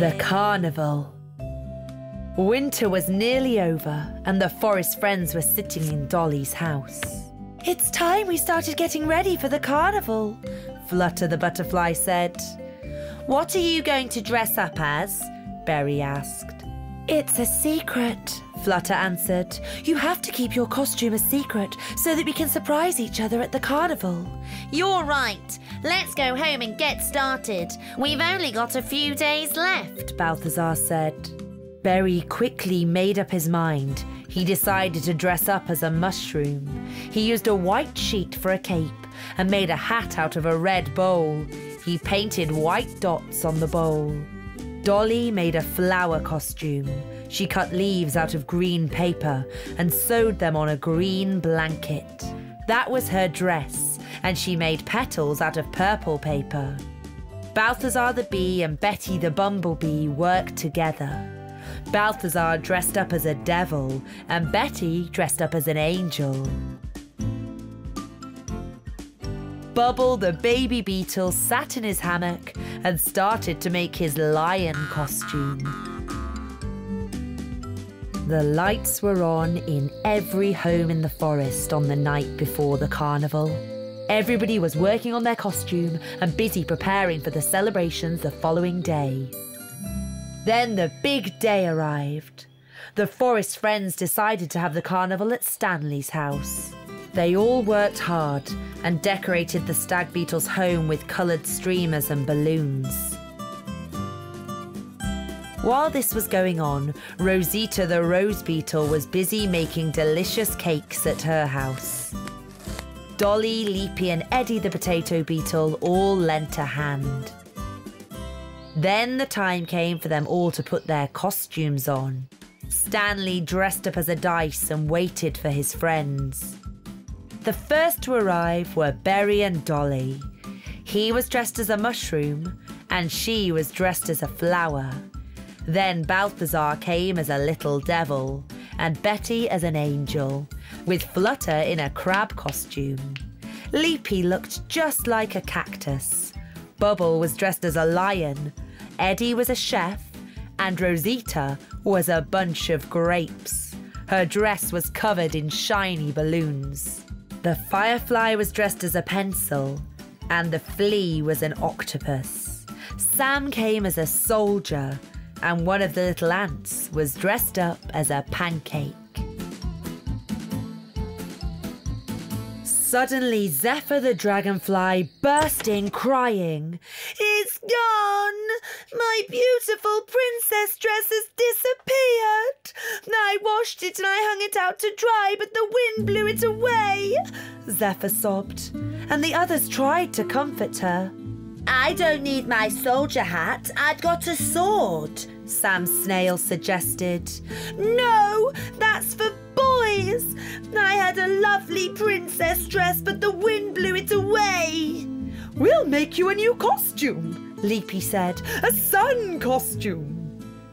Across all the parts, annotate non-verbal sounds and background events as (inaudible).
The carnival. Winter was nearly over, and the forest friends were sitting in Dolly's house. It's time we started getting ready for the carnival, Flutter the butterfly said. What are you going to dress up as? Berry asked. It's a secret, Flutter answered. You have to keep your costume a secret so that we can surprise each other at the carnival. You're right. Let's go home and get started. We've only got a few days left. Balthazar said. Berry quickly made up his mind. He decided to dress up as a mushroom. He used a white sheet for a cape and made a hat out of a red bowl. He painted white dots on the bowl. Dolly made a flower costume. She cut leaves out of green paper and sewed them on a green blanket. That was her dress, and she made petals out of purple paper. Balthazar the bee and Betty the bumblebee worked together. Balthazar dressed up as a devil, and Betty dressed up as an angel. Bubble the baby beetle sat in his hammock and started to make his lion costume. The lights were on in every home in the forest on the night before the carnival. Everybody was working on their costume and busy preparing for the celebrations the following day. Then the big day arrived. The forest friends decided to have the carnival at Stanley's house. They all worked hard and decorated the stag beetle's home with coloured streamers and balloons. While this was going on, Rosita the rose beetle was busy making delicious cakes at her house. Dolly, Leapy, and Eddie the potato beetle all lent a hand. Then the time came for them all to put their costumes on. Stanley dressed up as a dice and waited for his friends. The first to arrive were Berry and Dolly. He was dressed as a mushroom, and she was dressed as a flower. Then Balthazar came as a little devil, and Betty as an angel, with Flutter in a crab costume. Leapy looked just like a cactus. Bubble was dressed as a lion, Eddie was a chef, and Rosita was a bunch of grapes. Her dress was covered in shiny balloons. The firefly was dressed as a pencil, and the flea was an octopus. Sam came as a soldier, and one of the little ants was dressed up as a pancake. Suddenly, Zephyr the dragonfly burst in crying, It's gone! My beautiful princess dress has disappeared! I washed it and I hung it out to dry, but the wind blew it away! Zephyr sobbed, and the others tried to comfort her. I don't need my soldier hat. I've got a sword. Sam Snail suggested. No, that's for boys. I had a lovely princess dress, but the wind blew it away. We'll make you a new costume, Leapy said. A sun costume.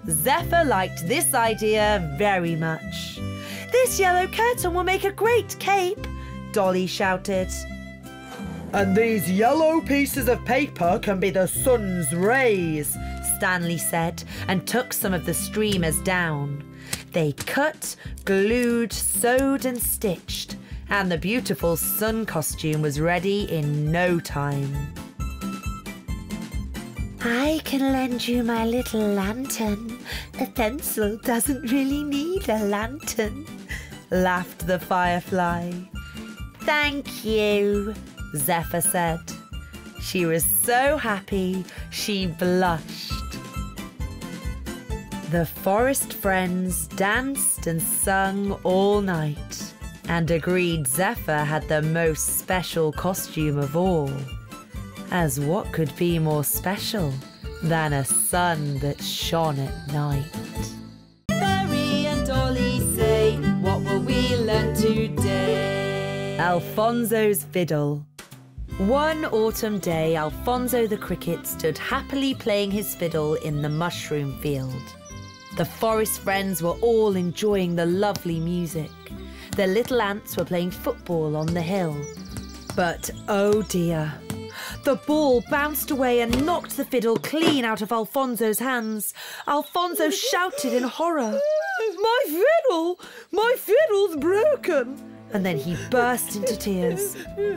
Zephyr liked this idea very much. This yellow curtain will make a great cape, Dolly shouted. And these yellow pieces of paper can be the sun's rays, Stanley said, and took some of the streamers down. They cut, glued, sewed, and stitched, and the beautiful sun costume was ready in no time. I can lend you my little lantern. A pencil doesn't really need a lantern, laughed the firefly. Thank you, Zephyr said. She was so happy she blushed. The forest friends danced and sung all night and agreed Zephyr had the most special costume of all. As what could be more special than a sun that shone at night? Berry and Dolly say, What will we learn today? Alfonzo's Fiddle. One autumn day, Alfonzo the cricket stood happily playing his fiddle in the mushroom field. The forest friends were all enjoying the lovely music. The little ants were playing football on the hill. But oh dear, the ball bounced away and knocked the fiddle clean out of Alfonzo's hands. Alfonzo shouted in horror. My fiddle! My fiddle's broken! And then he burst into tears.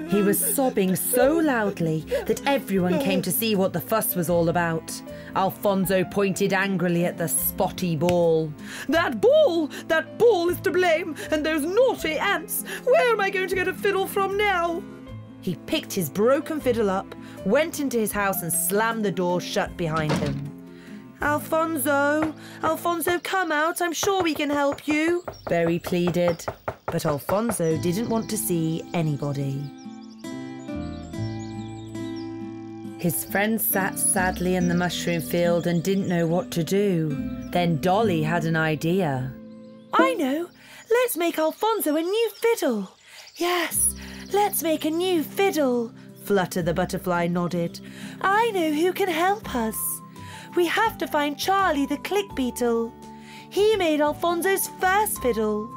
He was sobbing so loudly that everyone came to see what the fuss was all about. Alfonzo pointed angrily at the spotty ball. That ball! That ball is to blame, and those naughty ants! Where am I going to get a fiddle from now? He picked his broken fiddle up, went into his house, and slammed the door shut behind him. Alfonzo, Alfonzo, come out. I'm sure we can help you, Berry pleaded. But Alfonzo didn't want to see anybody. His friends sat sadly in the mushroom field and didn't know what to do. Then Dolly had an idea. I know. Let's make Alfonzo a new fiddle. Yes, let's make a new fiddle. Flutter the butterfly nodded. I know who can help us. We have to find Charlie the click beetle. He made Alfonzo's first fiddle.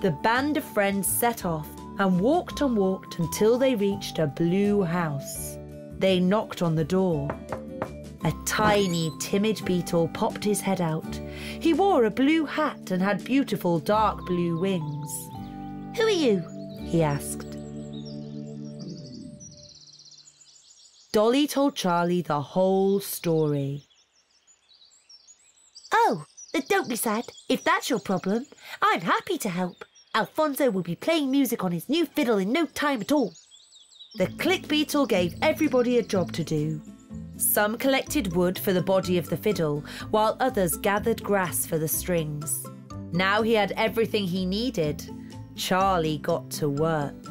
The band of friends set off and walked and walked until they reached a blue house. They knocked on the door. A tiny, timid beetle popped his head out. He wore a blue hat and had beautiful dark blue wings. Who are you? he asked. Dolly told Charlie the whole story. Oh, but don't be sad. If that's your problem, I'm happy to help. Alfonzo will be playing music on his new fiddle in no time at all. The click beetle gave everybody a job to do. Some collected wood for the body of the fiddle, while others gathered grass for the strings. Now he had everything he needed. Charlie got to work.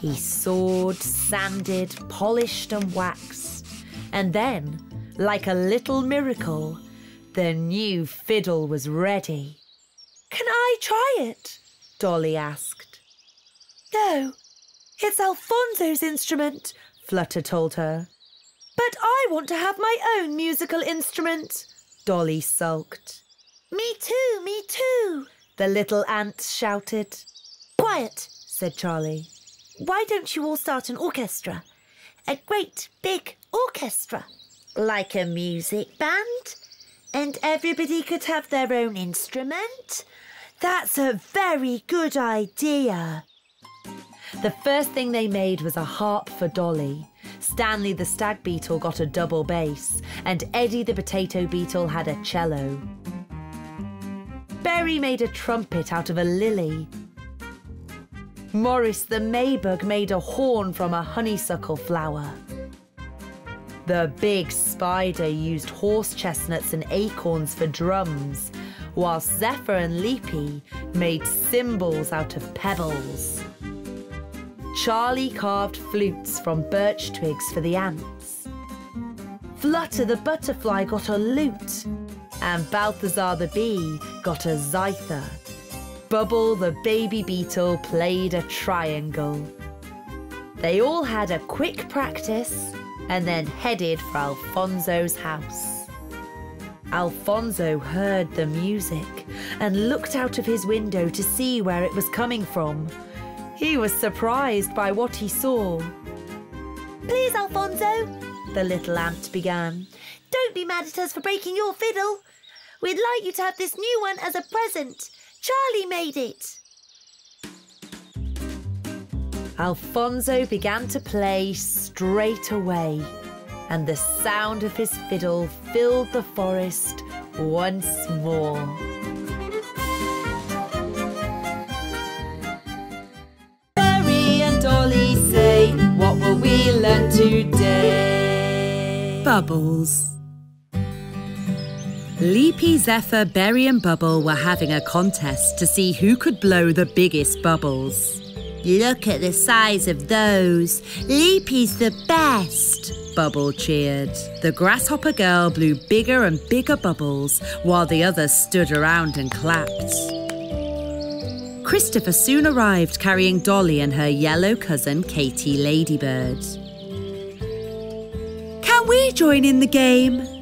He sawed, sanded, polished, and waxed. And then, like a little miracle, the new fiddle was ready. Can I try it? Dolly asked. No, it's Alfonzo's instrument, Flutter told her. But I want to have my own musical instrument, Dolly sulked. Me too, me too, the little ants shouted. Quiet, said Charlie. Why don't you all start an orchestra? A great big orchestra. Like a music band? And everybody could have their own instrument? That's a very good idea. The first thing they made was a harp for Dolly. Stanley the stag beetle got a double bass, and Eddie the potato beetle had a cello. Berry made a trumpet out of a lily. Morris the maybug made a horn from a honeysuckle flower. The big spider used horse chestnuts and acorns for drums, whilst Zephyr and Leapy made cymbals out of pebbles. Charlie carved flutes from birch twigs for the ants. Flutter the butterfly got a lute, and Balthazar the bee got a zither. Bubble the baby beetle played a triangle. They all had a quick practice and then headed for Alfonzo's house. Alfonzo heard the music and looked out of his window to see where it was coming from. He was surprised by what he saw. Please, Alfonzo, the little ant began. Don't be mad at us for breaking your fiddle. We'd like you to have this new one as a present. Charlie made it. Alfonzo began to play straight away, and the sound of his fiddle filled the forest once more. Berry and Dolly say, What will we learn today? Bubbles. Leapy, Zephyr, Berry and Bubble were having a contest to see who could blow the biggest bubbles. Look at the size of those. Leapy's the best. Bubble cheered. The grasshopper girl blew bigger and bigger bubbles while the others stood around and clapped. Christopher soon arrived carrying Dolly and her yellow cousin Katie Ladybird. Can we join in the game?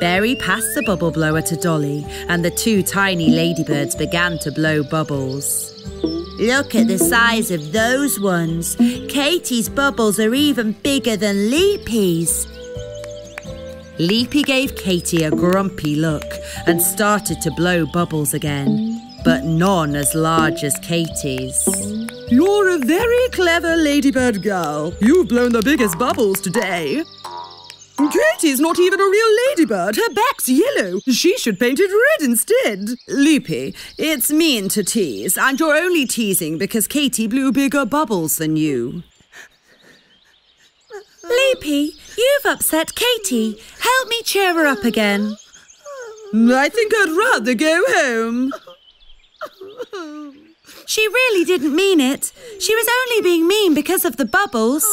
Berry passed the bubble blower to Dolly, and the two tiny ladybirds began to blow bubbles. Look at the size of those ones. Katie's bubbles are even bigger than Leapy's. Leapy gave Katy a grumpy look and started to blow bubbles again, but none as large as Katy's. You're a very clever ladybird girl. You've blown the biggest bubbles today. Katie's not even a real ladybird. Her back's yellow. She should paint it red instead. Leapy, it's mean to tease, and you're only teasing because Katie blew bigger bubbles than you. Leapy, you've upset Katie. Help me cheer her up again. I think I'd rather go home. She really didn't mean it. She was only being mean because of the bubbles.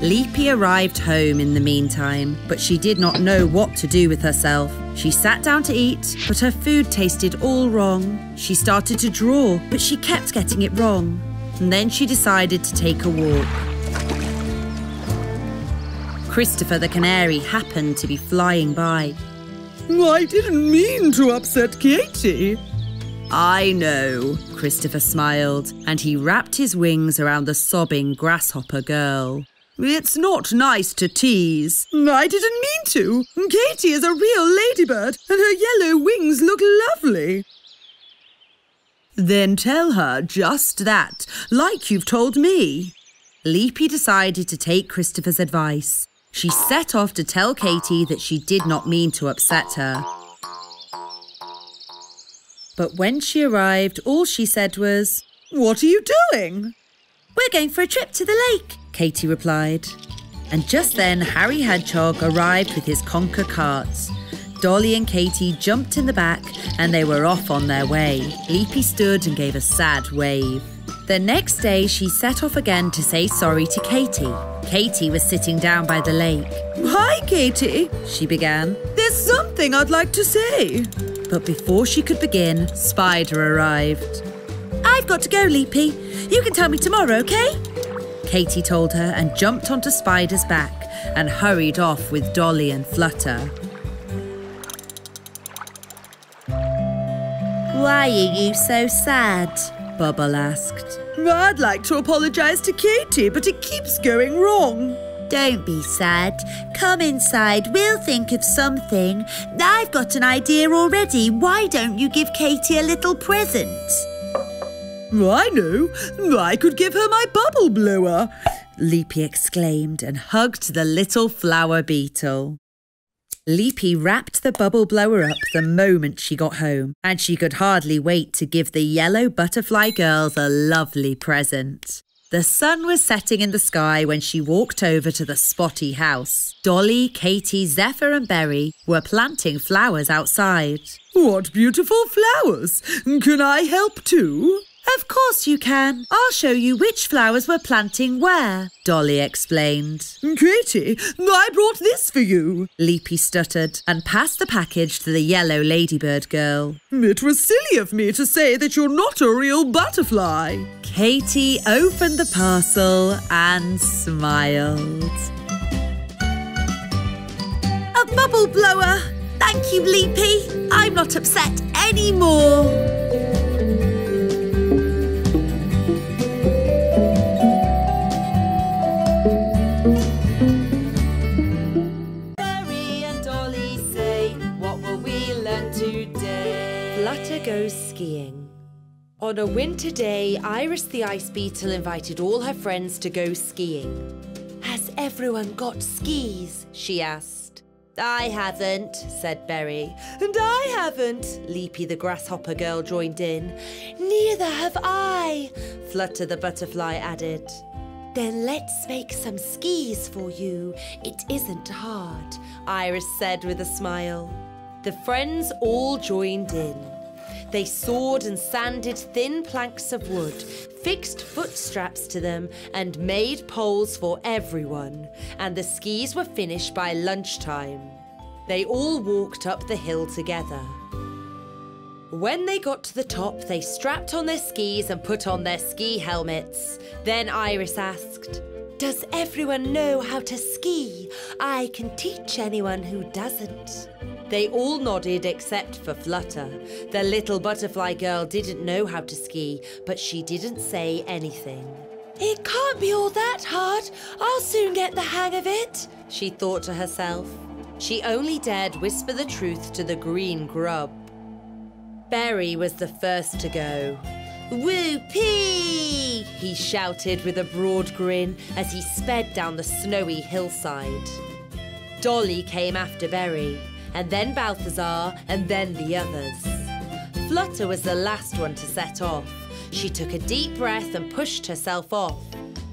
Leapy arrived home in the meantime, but she did not know what to do with herself. She sat down to eat, but her food tasted all wrong. She started to draw, but she kept getting it wrong. And then she decided to take a walk. Christopher the canary happened to be flying by. I didn't mean to upset Katy. I know, Christopher smiled, and he wrapped his wings around the sobbing grasshopper girl. It's not nice to tease. I didn't mean to. Katy is a real ladybird, and her yellow wings look lovely. Then tell her just that, like you've told me. Leapy decided to take Christopher's advice. She set off to tell Katy that she did not mean to upset her. But when she arrived, all she said was, What are you doing? We're going for a trip to the lake, Katy replied. And just then, Harry Hedgehog arrived with his Conker carts. Dolly and Katie jumped in the back and they were off on their way. Leapy stood and gave a sad wave. The next day, she set off again to say sorry to Katie. Katie was sitting down by the lake. Hi, Katie, she began. There's something I'd like to say. But before she could begin, Spider arrived. I've got to go, Leapy. You can tell me tomorrow, okay? Katy told her and jumped onto Spider's back and hurried off with Dolly and Flutter. Why are you so sad? Bubble asked. I'd like to apologise to Katy, but it keeps going wrong. Don't be sad. Come inside. We'll think of something. I've got an idea already. Why don't you give Katy a little present? I know. I could give her my bubble blower. Leapy exclaimed and hugged the little flower beetle. Leapy wrapped the bubble blower up the moment she got home, and she could hardly wait to give the yellow butterfly girls a lovely present. The sun was setting in the sky when she walked over to the spotty house. Dolly, Katy, Zephyr, and Berry were planting flowers outside. What beautiful flowers! Can I help too? Of course you can. I'll show you which flowers we're planting where, Dolly explained. Katy, I brought this for you. Leapy stuttered and passed the package to the yellow ladybird girl. It was silly of me to say that you're not a real butterfly. Katy opened the parcel and smiled. A bubble blower! Thank you, Leapy. I'm not upset anymore. On a winter day, Iris the ice beetle invited all her friends to go skiing. Has everyone got skis? she asked. I haven't, said Berry. And I haven't, Leapy the grasshopper girl joined in. Neither have I, Flutter the butterfly added. Then let's make some skis for you. It isn't hard, Iris said with a smile. The friends all joined in. They sawed and sanded thin planks of wood, fixed foot straps to them, and made poles for everyone. And the skis were finished by lunchtime. They all walked up the hill together. When they got to the top, they strapped on their skis and put on their ski helmets. Then Iris asked, Does everyone know how to ski? I can teach anyone who doesn't. They all nodded except for Flutter. The little butterfly girl didn't know how to ski, but she didn't say anything. It can't be all that hard. I'll soon get the hang of it, she thought to herself. She only dared whisper the truth to the green grub. Berry was the first to go. Whoopee! He shouted with a broad grin as he sped down the snowy hillside. Dolly came after Berry, and then Balthazar, and then the others. Flutter was the last one to set off. She took a deep breath and pushed herself off.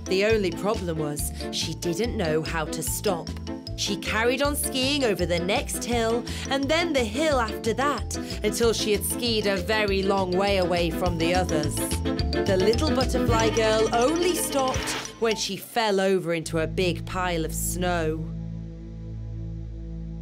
The only problem was she didn't know how to stop. She carried on skiing over the next hill and then the hill after that until she had skied a very long way away from the others. The little butterfly girl only stopped when she fell over into a big pile of snow.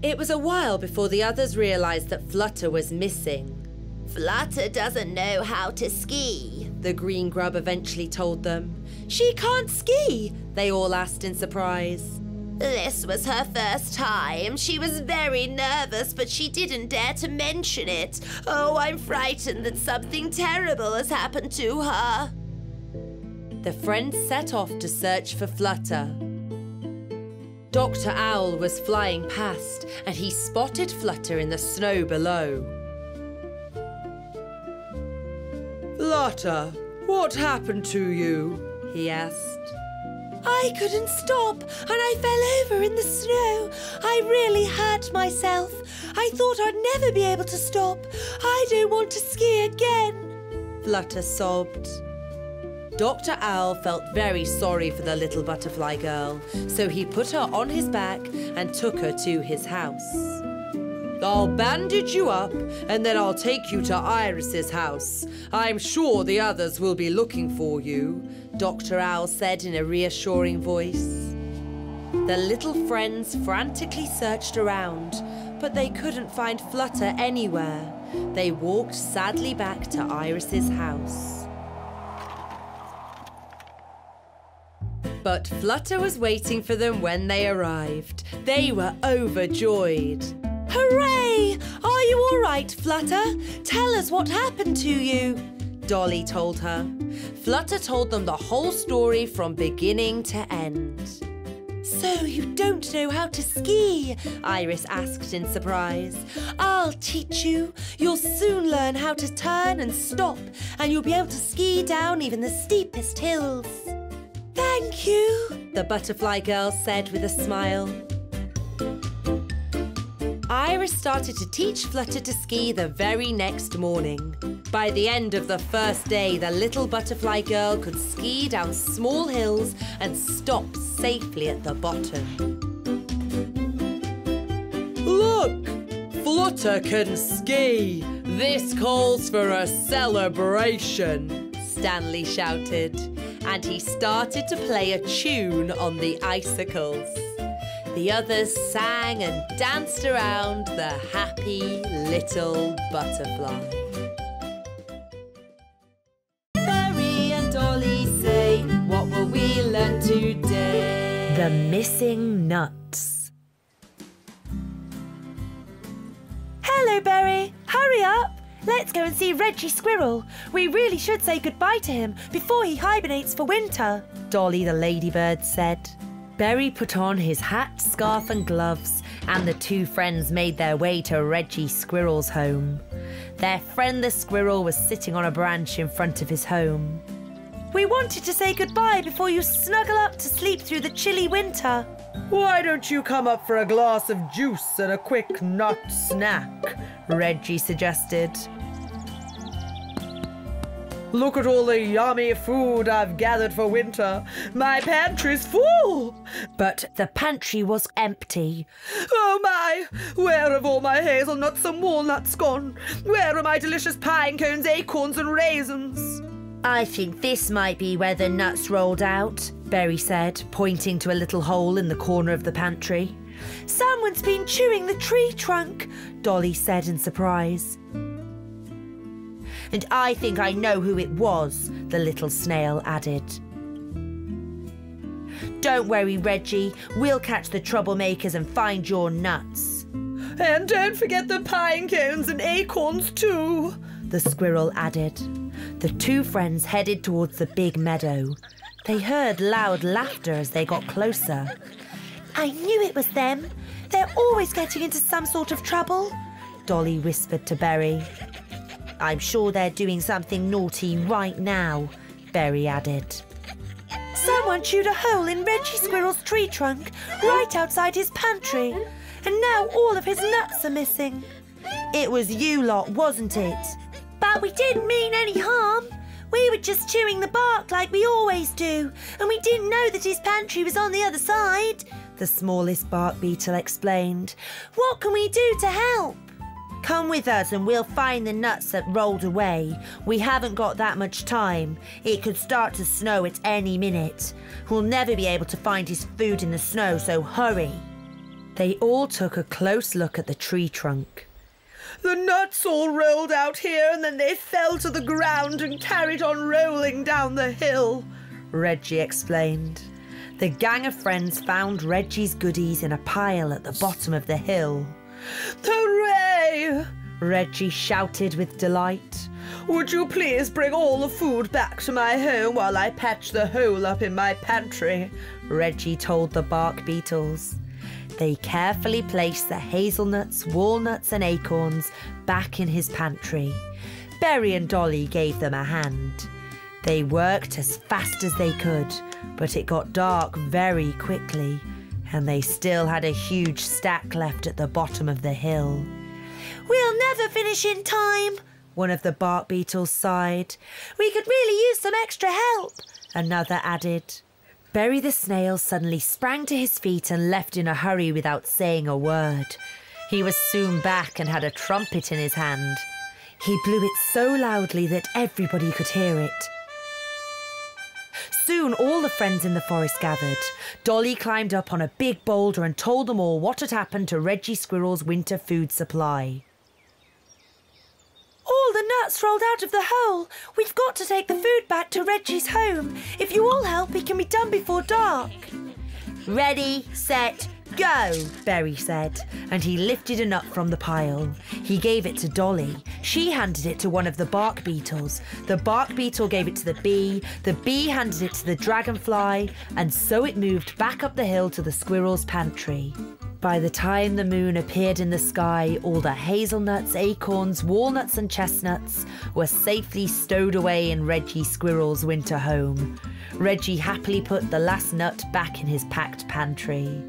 It was a while before the others realised that Flutter was missing. Flutter doesn't know how to ski, the green grub eventually told them. She can't ski, they all asked in surprise. This was her first time. She was very nervous, but she didn't dare to mention it. Oh, I'm frightened that something terrible has happened to her. The friends set off to search for Flutter. Dr. Owl was flying past and he spotted Flutter in the snow below. Flutter, what happened to you? he asked. I couldn't stop and I fell over in the snow. I really hurt myself. I thought I'd never be able to stop. I don't want to ski again. Flutter sobbed. Dr. Owl felt very sorry for the little butterfly girl, so he put her on his back and took her to his house. I'll bandage you up and then I'll take you to Iris's house. I'm sure the others will be looking for you, Dr. Owl said in a reassuring voice. The little friends frantically searched around, but they couldn't find Flutter anywhere. They walked sadly back to Iris's house. But Flutter was waiting for them when they arrived. They were overjoyed. Hooray! Are you all right, Flutter? Tell us what happened to you. Dolly told her. Flutter told them the whole story from beginning to end. So you don't know how to ski? Iris asked in surprise. I'll teach you. You'll soon learn how to turn and stop, and you'll be able to ski down even the steepest hills. Thank you, the butterfly girl said with a smile. Iris started to teach Flutter to ski the very next morning. By the end of the first day, the little butterfly girl could ski down small hills and stop safely at the bottom. Look! Flutter can ski! This calls for a celebration, Stanley shouted, and he started to play a tune on the icicles. The others sang and danced around the happy little butterfly. Berry and Dolly say, What will we learn today? The missing nuts. Hello, Berry. Hurry up. Let's go and see Reggie Squirrel. We really should say goodbye to him before he hibernates for winter, Dolly the ladybird said. Berry put on his hat, scarf, and gloves, and the two friends made their way to Reggie Squirrel's home. Their friend the squirrel was sitting on a branch in front of his home. We wanted to say goodbye before you snuggle up to sleep through the chilly winter. Why don't you come up for a glass of juice and a quick nut snack? Reggie suggested. Look at all the yummy food I've gathered for winter. My pantry's full. But the pantry was empty. Oh my! Where have all my hazelnuts and walnuts gone? Where are my delicious pine cones, acorns, and raisins? I think this might be where the nuts rolled out, Berry said, pointing to a little hole in the corner of the pantry. Someone's been chewing the tree trunk, Dolly said in surprise. And I think I know who it was, the little snail added. Don't worry, Reggie. We'll catch the troublemakers and find your nuts. And don't forget the pine cones and acorns too. The squirrel added. The two friends headed towards the big meadow. They heard loud laughter as they got closer. I knew it was them. They're always getting into some sort of trouble. Dolly whispered to Berry. I'm sure they're doing something naughty right now, Berry added. Someone chewed a hole in Reggie Squirrel's tree trunk right outside his pantry. And now all of his nuts are missing. It was you lot, wasn't it? But we didn't mean any harm. We were just chewing the bark like we always do, and we didn't know that his pantry was on the other side. The smallest bark beetle explained. What can we do to help? Come with us and we'll find the nuts that rolled away. We haven't got that much time. It could start to snow at any minute. We'll never be able to find his food in the snow, so hurry. They all took a close look at the tree trunk. The nuts all rolled out here and then they fell to the ground and carried on rolling down the hill, Reggie explained. The gang of friends found Reggie's goodies in a pile at the bottom of the hill. Hooray! Reggie shouted with delight. Would you please bring all the food back to my home while I patch the hole up in my pantry? Reggie told the bark beetles. They carefully placed the hazelnuts, walnuts, and acorns back in his pantry. Berry and Dolly gave them a hand. They worked as fast as they could, but it got dark very quickly, and they still had a huge stack left at the bottom of the hill. We'll never finish in time, one of the bark beetles sighed. We could really use some extra help, another added. Berry the snail suddenly sprang to his feet and left in a hurry without saying a word. He was soon back and had a trumpet in his hand. He blew it so loudly that everybody could hear it. Soon all the friends in the forest gathered. Dolly climbed up on a big boulder and told them all what had happened to Reggie Squirrel's winter food supply. All the nuts rolled out of the hole. We've got to take the food back to Reggie's home. If you all help, it can be done before dark. Ready, set, go, Berry said, and he lifted a nut from the pile. He gave it to Dolly. She handed it to one of the bark beetles. The bark beetle gave it to the bee. The bee handed it to the dragonfly, and so it moved back up the hill to the squirrel's pantry. By the time the moon appeared in the sky, all the hazelnuts, acorns, walnuts, and chestnuts were safely stowed away in Reggie Squirrel's winter home. Reggie happily put the last nut back in his packed pantry.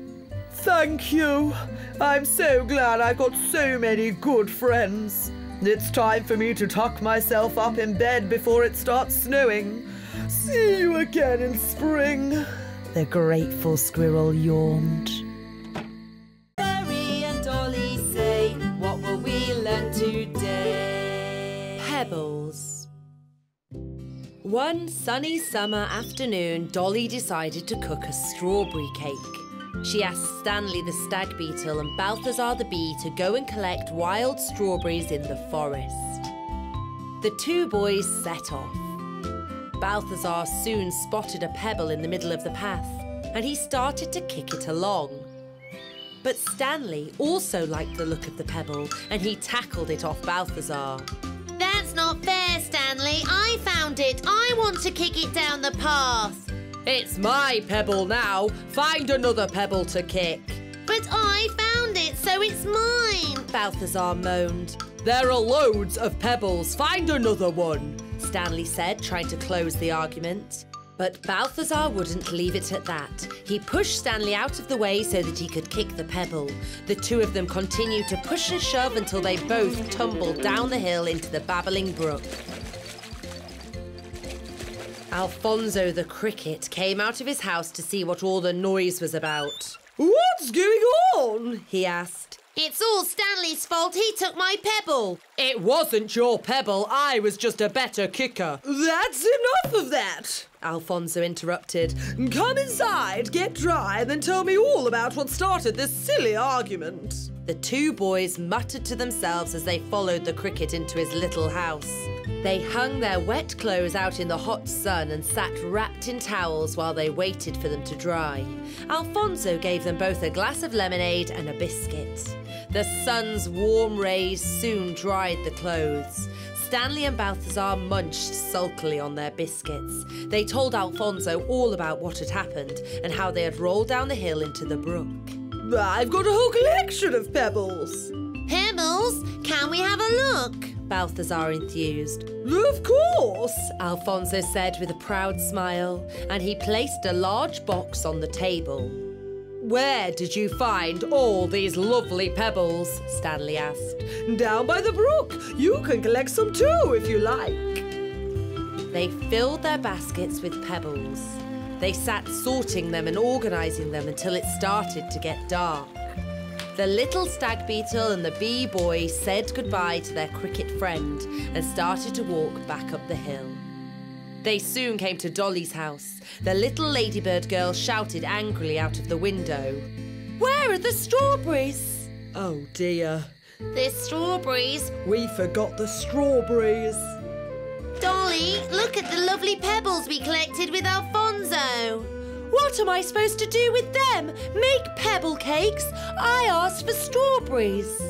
Thank you. I'm so glad I've got so many good friends. It's time for me to tuck myself up in bed before it starts snowing. See you again in spring. The grateful squirrel yawned. Berry and Dolly say, What will we learn today? Pebbles. One sunny summer afternoon, Dolly decided to cook a strawberry cake. She asked Stanley the stag beetle and Balthazar the bee to go and collect wild strawberries in the forest. The two boys set off. Balthazar soon spotted a pebble in the middle of the path and he started to kick it along. But Stanley also liked the look of the pebble and he tackled it off Balthazar. That's not fair, Stanley. I found it. I want to kick it down the path. It's my pebble now. Find another pebble to kick. But I found it, so it's mine. Balthazar moaned. There are loads of pebbles. Find another one, Stanley said, trying to close the argument. But Balthazar wouldn't leave it at that. He pushed Stanley out of the way so that he could kick the pebble. The two of them continued to push and shove until they both tumbled down the hill into the babbling brook. Alfonzo the cricket came out of his house to see what all the noise was about. What's going on? He asked. It's all Stanley's fault. He took my pebble. It wasn't your pebble. I was just a better kicker. That's enough of that. Alfonzo interrupted. Come inside, get dry, and then tell me all about what started this silly argument. The two boys muttered to themselves as they followed the cricket into his little house. They hung their wet clothes out in the hot sun and sat wrapped in towels while they waited for them to dry. Alfonzo gave them both a glass of lemonade and a biscuit. The sun's warm rays soon dried the clothes. Stanley and Balthazar munched sulkily on their biscuits. They told Alfonzo all about what had happened and how they had rolled down the hill into the brook. I've got a whole collection of pebbles. Pebbles, can we have a look? Balthazar enthused. Of course. Alfonzo said with a proud smile, and he placed a large box on the table. Where did you find all these lovely pebbles? Stanley asked. Down by the brook. You can collect some too if you like. They filled their baskets with pebbles. They sat sorting them and organising them until it started to get dark. The little stag beetle and the bee boy said goodbye to their cricket friend and started to walk back up the hill. They soon came to Dolly's house. The little ladybird girl shouted angrily out of the window. Where are the strawberries? Oh dear. The strawberries. We forgot the strawberries. Dolly, look at the lovely pebbles we collected with Alfonzo. What am I supposed to do with them? Make pebble cakes? I asked for strawberries.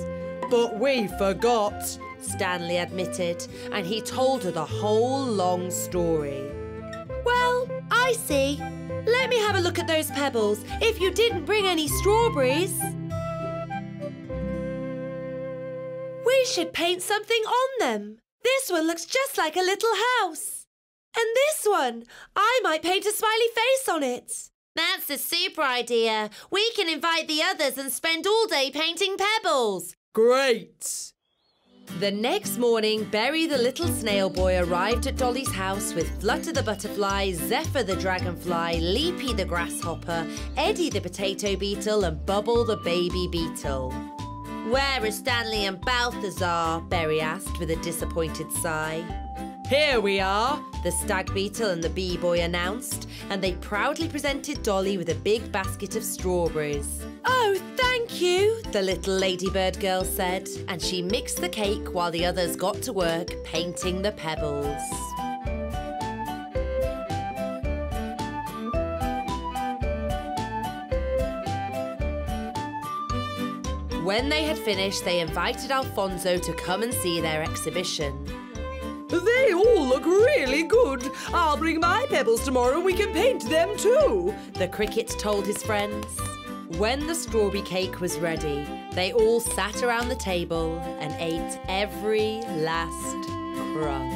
But we forgot. Stanley admitted, and he told her the whole long story. Well, I see. Let me have a look at those pebbles if you didn't bring any strawberries. We should paint something on them. This one looks just like a little house. And this one, I might paint a smiley face on it. That's a super idea. We can invite the others and spend all day painting pebbles. Great. The next morning, Berry the little snail boy arrived at Dolly's house with Flutter the butterfly, Zephyr the dragonfly, Leapy the grasshopper, Eddie the potato beetle, and Bubble the baby beetle. Where are Stanley and Balthazar? Berry asked with a disappointed sigh. Here we are, the stag beetle and the bee boy announced, and they proudly presented Dolly with a big basket of strawberries. Oh, thank you, The little ladybird girl said, and she mixed the cake while the others got to work painting the pebbles. When they had finished, they invited Alfonzo to come and see their exhibition. They all look really good. I'll bring my pebbles tomorrow and we can paint them too. The cricket told his friends. When the strawberry cake was ready, they all sat around the table and ate every last crumb.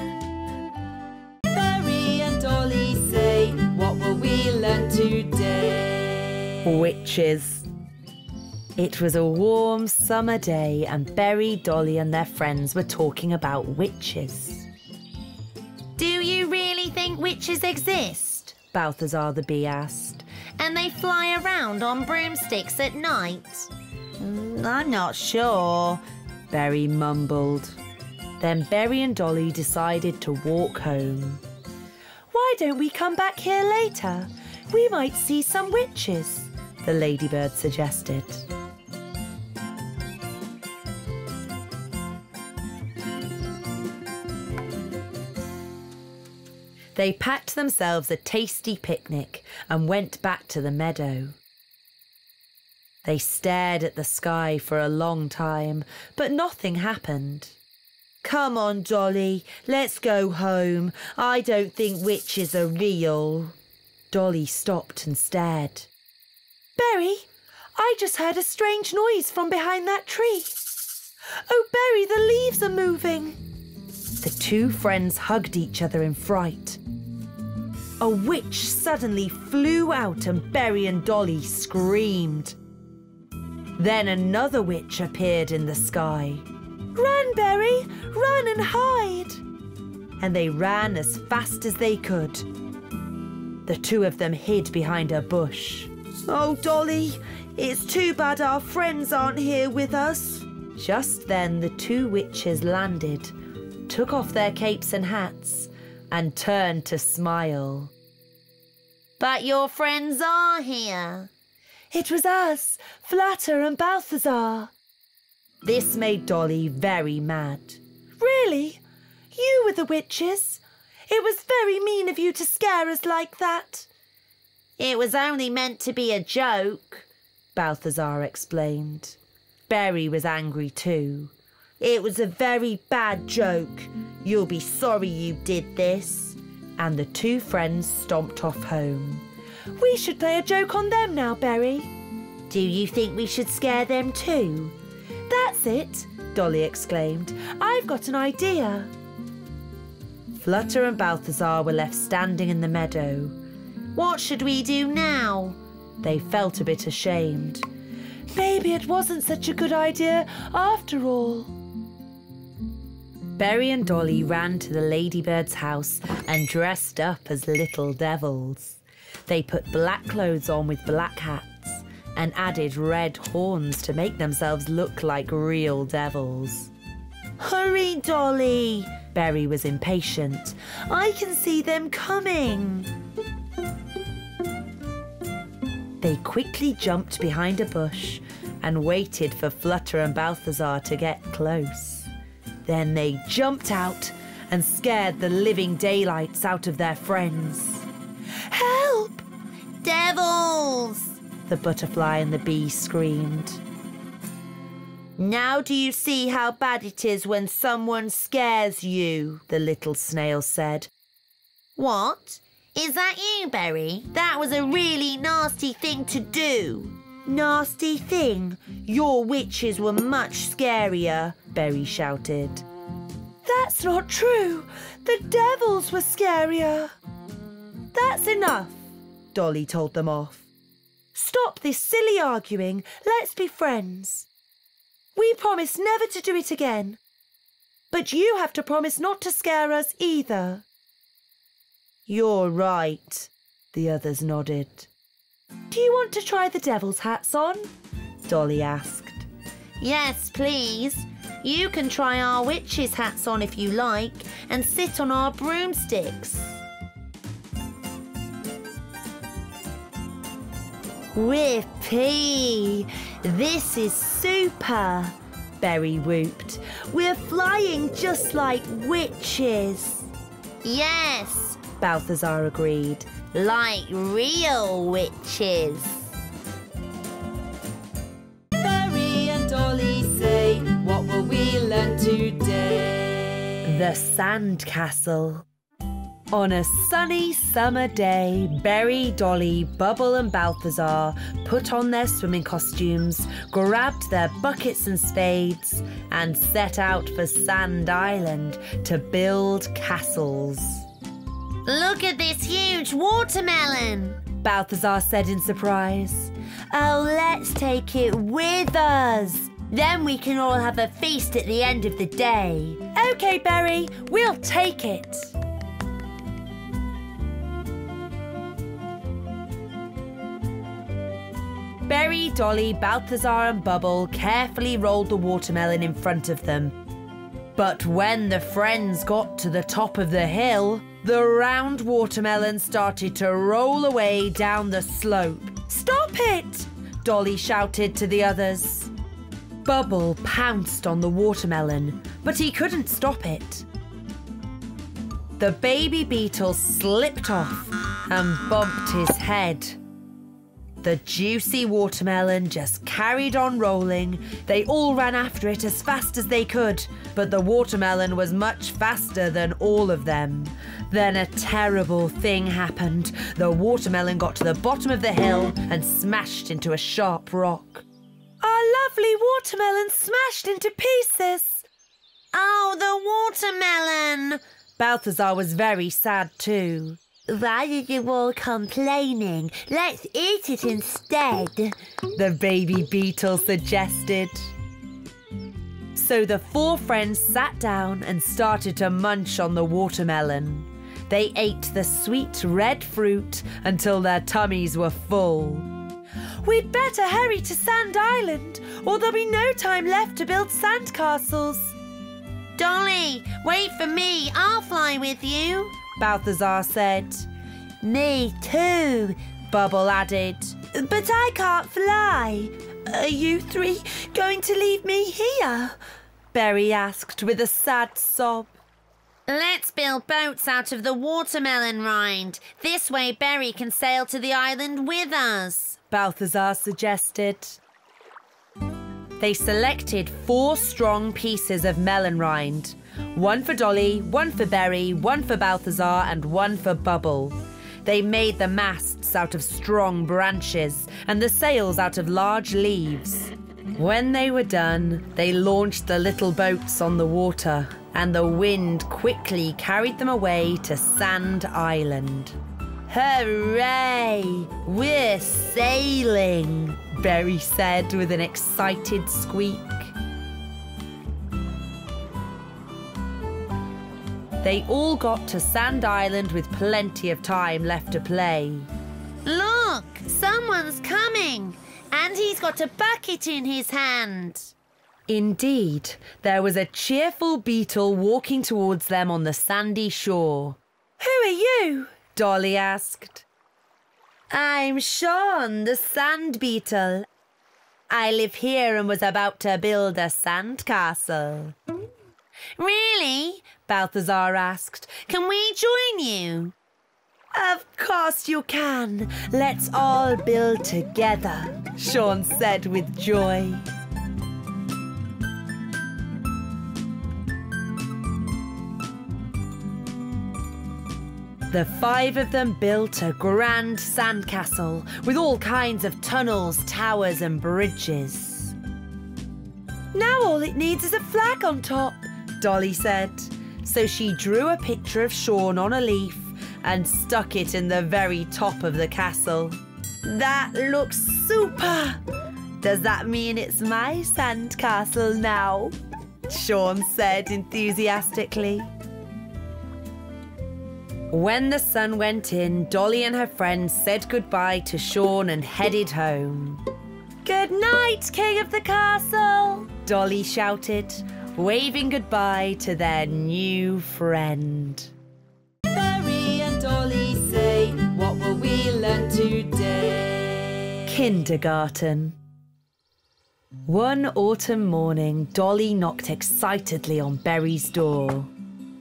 Berry and Dolly say, What will we learn today? Witches. It was a warm summer day, and Berry, Dolly, and their friends were talking about witches. Do you really think witches exist? Balthazar the bee asked. And they fly around on broomsticks at night? "Mm, I'm not sure, Berry mumbled. Then Berry and Dolly decided to walk home. Why don't we come back here later? We might see some witches. The ladybird suggested. They packed themselves a tasty picnic and went back to the meadow. They stared at the sky for a long time, but nothing happened. Come on, Dolly, let's go home. I don't think witches are real. Dolly stopped and stared. Berry, I just heard a strange noise from behind that tree. Oh, Berry, the leaves are moving. The two friends hugged each other in fright. A witch suddenly flew out and Berry and Dolly screamed. Then another witch appeared in the sky. Run, Berry, run and hide. and they ran as fast as they could. The two of them hid behind a bush. Oh, Dolly, it's too bad our friends aren't here with us. Just then, the two witches landed, took off their capes and hats, and turned to smile. But your friends are here. It was us, Flutter and Balthazar. This made Dolly very mad. Really? You were the witches? It was very mean of you to scare us like that. It was only meant to be a joke, Balthazar explained. Berry was angry too. It was a very bad joke. You'll be sorry you did this. And the two friends stomped off home. We should play a joke on them now, Berry. Do you think we should scare them too? That's it, Dolly exclaimed. I've got an idea. Flutter and Balthazar were left standing in the meadow. What should we do now? They felt a bit ashamed. Maybe it wasn't such a good idea after all. Berry and Dolly ran to the ladybird's house and dressed up as little devils. They put black clothes on with black hats and added red horns to make themselves look like real devils. Hurry, Dolly! Berry was impatient. I can see them coming. They quickly jumped behind a bush and waited for Flutter and Balthazar to get close. Then they jumped out and scared the living daylights out of their friends. Help! Devils! The butterfly and the bee screamed. Now do you see how bad it is when someone scares you? The little snail said. What? Is that you, Berry? That was a really nasty thing to do. Nasty thing? Your witches were much scarier, Berry shouted. That's not true. The devils were scarier. That's enough, Dolly told them off. Stop this silly arguing. Let's be friends. We promise never to do it again. But you have to promise not to scare us either. You're right, the others nodded. Do you want to try the devil's hats on? Dolly asked. Yes, please. You can try our witches' hats on if you like and sit on our broomsticks. Whippy! This is super! Berry whooped. We're flying just like witches. Yes, Balthazar agreed. Like real witches. Berry and Dolly say, What will we learn today? The Sand Castle. On a sunny summer day, Berry, Dolly, Bubble, and Balthazar put on their swimming costumes, grabbed their buckets and spades, and set out for Sand Island to build castles. Look at this huge watermelon, Balthazar said in surprise. Oh, let's take it with us. Then we can all have a feast at the end of the day. OK, Berry, we'll take it. Berry, Dolly, Balthazar, and Bubble carefully rolled the watermelon in front of them. But when the friends got to the top of the hill, the round watermelon started to roll away down the slope. Stop it! Dolly shouted to the others. Bubble pounced on the watermelon, but he couldn't stop it. The baby beetle slipped off and bumped his head. The juicy watermelon just carried on rolling. They all ran after it as fast as they could, but the watermelon was much faster than all of them. Then a terrible thing happened. The watermelon got to the bottom of the hill and smashed into a sharp rock. Our lovely watermelon smashed into pieces. Oh, the watermelon! Balthazar was very sad too. Why are you all complaining? Let's eat it instead. The baby beetle suggested. So the four friends sat down and started to munch on the watermelon. They ate the sweet red fruit until their tummies were full. We'd better hurry to Sand Island, or there'll be no time left to build sand castles. Dolly, wait for me. I'll fly with you. Balthazar said. Me too, Bubble added. But I can't fly. Are you three going to leave me here? Berry asked with a sad sob. Let's build boats out of the watermelon rind. This way, Berry can sail to the island with us. Balthazar suggested. They selected four strong pieces of melon rind one for Dolly, one for Berry, one for Balthazar, and one for Bubble. They made the masts out of strong branches and the sails out of large leaves. When they were done, they launched the little boats on the water, and the wind quickly carried them away to Sand Island. Hooray! We're sailing, Berry said with an excited squeak. They all got to Sand Island with plenty of time left to play. Look, someone's coming, and he's got a bucket in his hand. Indeed, there was a cheerful beetle walking towards them on the sandy shore. Who are you? Dolly asked. I'm Sean, the sand beetle. I live here and was about to build a sand castle. Really? Balthazar asked. Can we join you? Of course you can. Let's all build together, Sean said with joy. The five of them built a grand sandcastle with all kinds of tunnels, towers, and bridges. Now all it needs is a flag on top, Dolly said. So she drew a picture of Sean on a leaf and stuck it in the very top of the castle. That looks super! Does that mean it's my sandcastle now? Sean said enthusiastically. When the sun went in, Dolly and her friends said goodbye to Sean and headed home. Good night, King of the Castle! Dolly shouted, waving goodbye to their new friend. Berry and Dolly say, What will we learn today? Kindergarten. One autumn morning, Dolly knocked excitedly on Berry's door.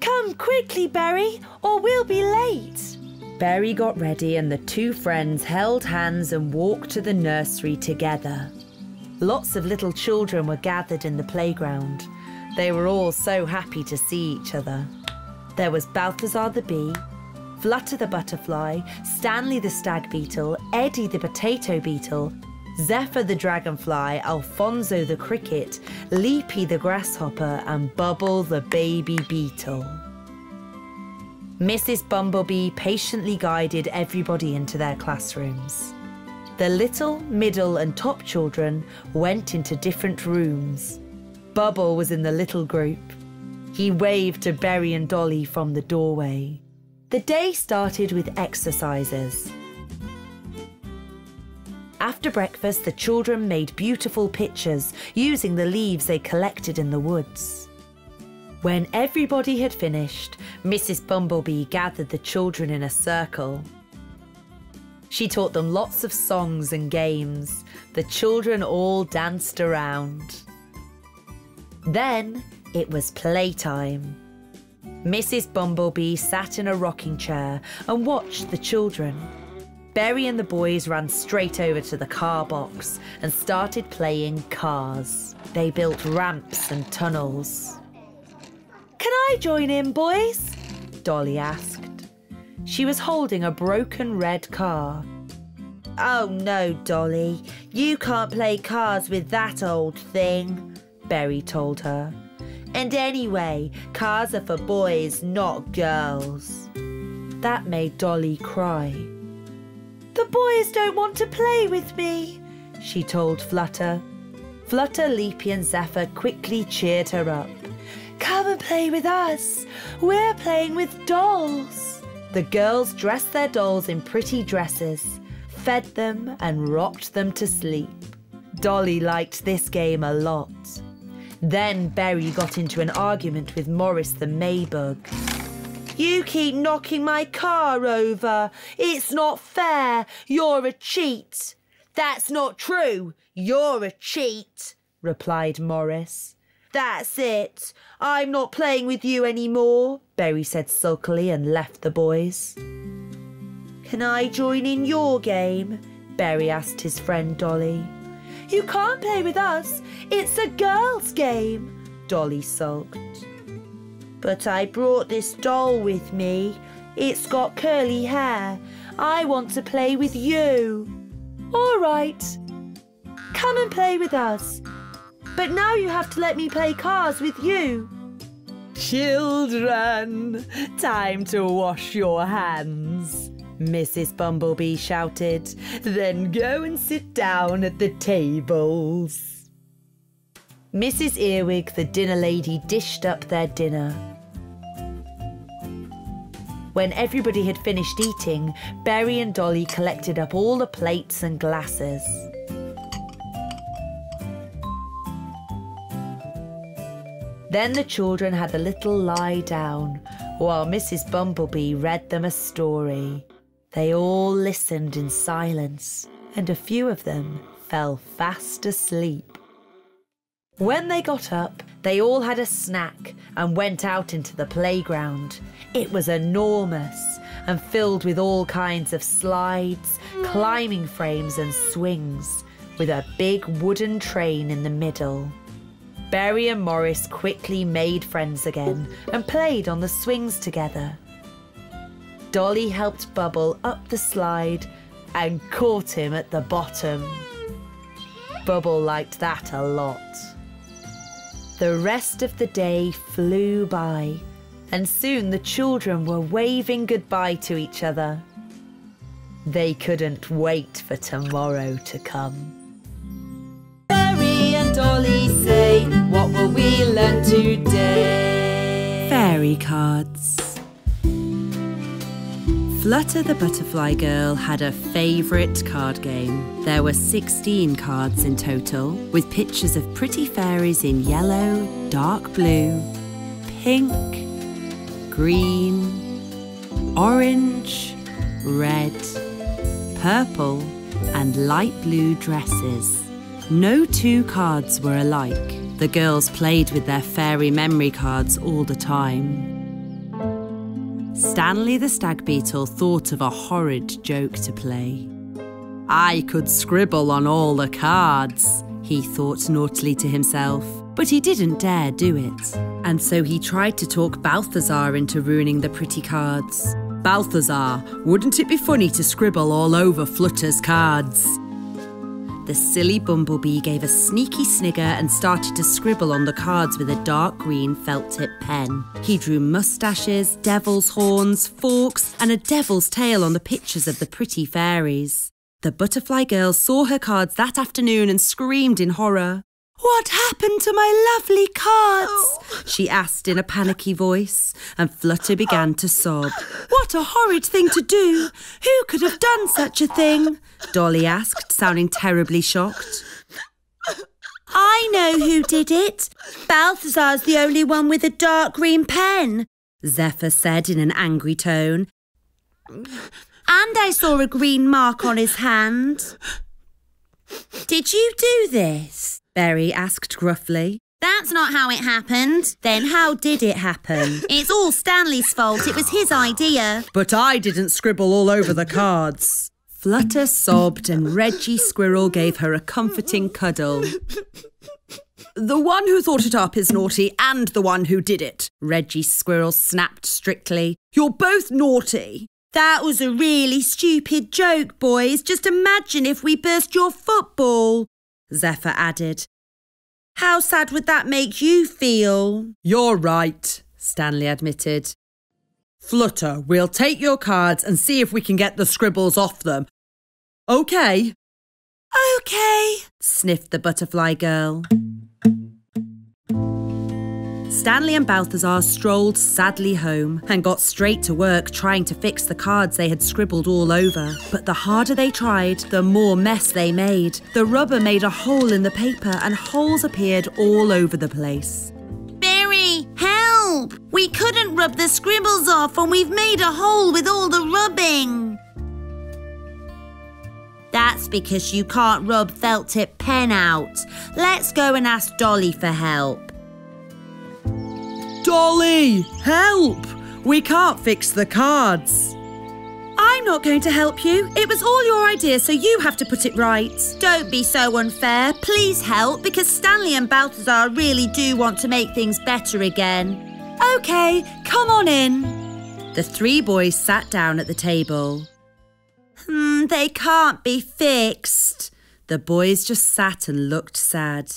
Come quickly, Berry, or we'll be late. Berry got ready and the two friends held hands and walked to the nursery together. Lots of little children were gathered in the playground. They were all so happy to see each other. There was Balthazar the bee, Flutter the butterfly, Stanley the stag beetle, Eddie the potato beetle, Zephyr the dragonfly, Alfonzo the cricket, Leapy the grasshopper, and Bubble the baby beetle. Mrs. Bumblebee patiently guided everybody into their classrooms. The little, middle, and top children went into different rooms. Bubble was in the little group. He waved to Berry and Dolly from the doorway. The day started with exercises. After breakfast, the children made beautiful pictures using the leaves they collected in the woods. When everybody had finished, Mrs. Bumblebee gathered the children in a circle. She taught them lots of songs and games. The children all danced around. Then it was playtime. Mrs. Bumblebee sat in a rocking chair and watched the children. Berry and the boys ran straight over to the car box and started playing cars. They built ramps and tunnels. Can I join in, boys? Dolly asked. She was holding a broken red car. Oh no, Dolly. You can't play cars with that old thing, Berry told her. And anyway, cars are for boys, not girls. That made Dolly cry. The boys don't want to play with me, she told Flutter. Flutter, Leapy, and Zephyr quickly cheered her up. Come and play with us. We're playing with dolls. The girls dressed their dolls in pretty dresses, fed them, and rocked them to sleep. Dolly liked this game a lot. Then Berry got into an argument with Morris the Maybug. You keep knocking my car over. It's not fair. You're a cheat. That's not true. You're a cheat, replied Morris. That's it. I'm not playing with you anymore, Berry said sulkily and left the boys. Can I join in your game? Berry asked his friend Dolly. You can't play with us. It's a girls' game, Dolly sulked. But I brought this doll with me. It's got curly hair. I want to play with you. All right. Come and play with us. But now you have to let me play cars with you. Children, time to wash your hands. Mrs. Bumblebee shouted. Then go and sit down at the tables. Mrs. Earwig, the dinner lady, dished up their dinner. When everybody had finished eating, Berry and Dolly collected up all the plates and glasses. Then the children had a little lie down while Mrs. Bumblebee read them a story. They all listened in silence, and a few of them fell fast asleep. When they got up, they all had a snack and went out into the playground. It was enormous and filled with all kinds of slides, climbing frames, and swings, with a big wooden train in the middle. Berry and Morris quickly made friends again and played on the swings together. Dolly helped Bubble up the slide and caught him at the bottom. Bubble liked that a lot. The rest of the day flew by, and soon the children were waving goodbye to each other. They couldn't wait for tomorrow to come. Berry and Dolly say, What will we learn today? Fairy cards. Flutter the Butterfly Girl had a favourite card game. There were 16 cards in total, with pictures of pretty fairies in yellow, dark blue, pink, green, orange, red, purple, and light blue dresses. No two cards were alike. The girls played with their fairy memory cards all the time. Stanley the Stag Beetle thought of a horrid joke to play. I could scribble on all the cards, he thought naughtily to himself, but he didn't dare do it. And so he tried to talk Balthazar into ruining the pretty cards. Balthazar, wouldn't it be funny to scribble all over Flutter's cards? The silly bumblebee gave a sneaky snigger and started to scribble on the cards with a dark green felt tip pen. He drew mustaches, devil's horns, forks, and a devil's tail on the pictures of the pretty fairies. The butterfly girl saw her cards that afternoon and screamed in horror. What happened to my lovely cards? (laughs) She asked in a panicky voice, and Flutter began to sob. (laughs) What a horrid thing to do! Who could have done such a thing? Dolly asked, sounding terribly shocked. (laughs) I know who did it. Balthazar's the only one with a dark green pen, Zephyr said in an angry tone. And I saw a green mark on his hand. Did you do this? Berry asked gruffly. That's not how it happened. Then how did it happen? (laughs) It's all Stanley's fault. It was his idea. But I didn't scribble all over the cards. Flutter sobbed and Reggie Squirrel gave her a comforting cuddle. The one who thought it up is naughty and the one who did it, Reggie Squirrel snapped strictly. You're both naughty. That was a really stupid joke, boys. Just imagine if we burst your football, Zephyr added. How sad would that make you feel? You're right, Stanley admitted. Flutter, we'll take your cards and see if we can get the scribbles off them. OK? OK, sniffed the butterfly girl. Stanley and Balthazar strolled sadly home and got straight to work trying to fix the cards they had scribbled all over. But the harder they tried, the more mess they made. The rubber made a hole in the paper and holes appeared all over the place. Berry, help! We couldn't rub the scribbles off and we've made a hole with all the rubbing. That's because you can't rub felt tip pen out. Let's go and ask Dolly for help. Dolly, help! We can't fix the cards. I'm not going to help you. It was all your idea, so you have to put it right. Don't be so unfair. Please help because Stanley and Balthazar really do want to make things better again. OK, come on in. The three boys sat down at the table. Hmm, they can't be fixed. The boys just sat and looked sad.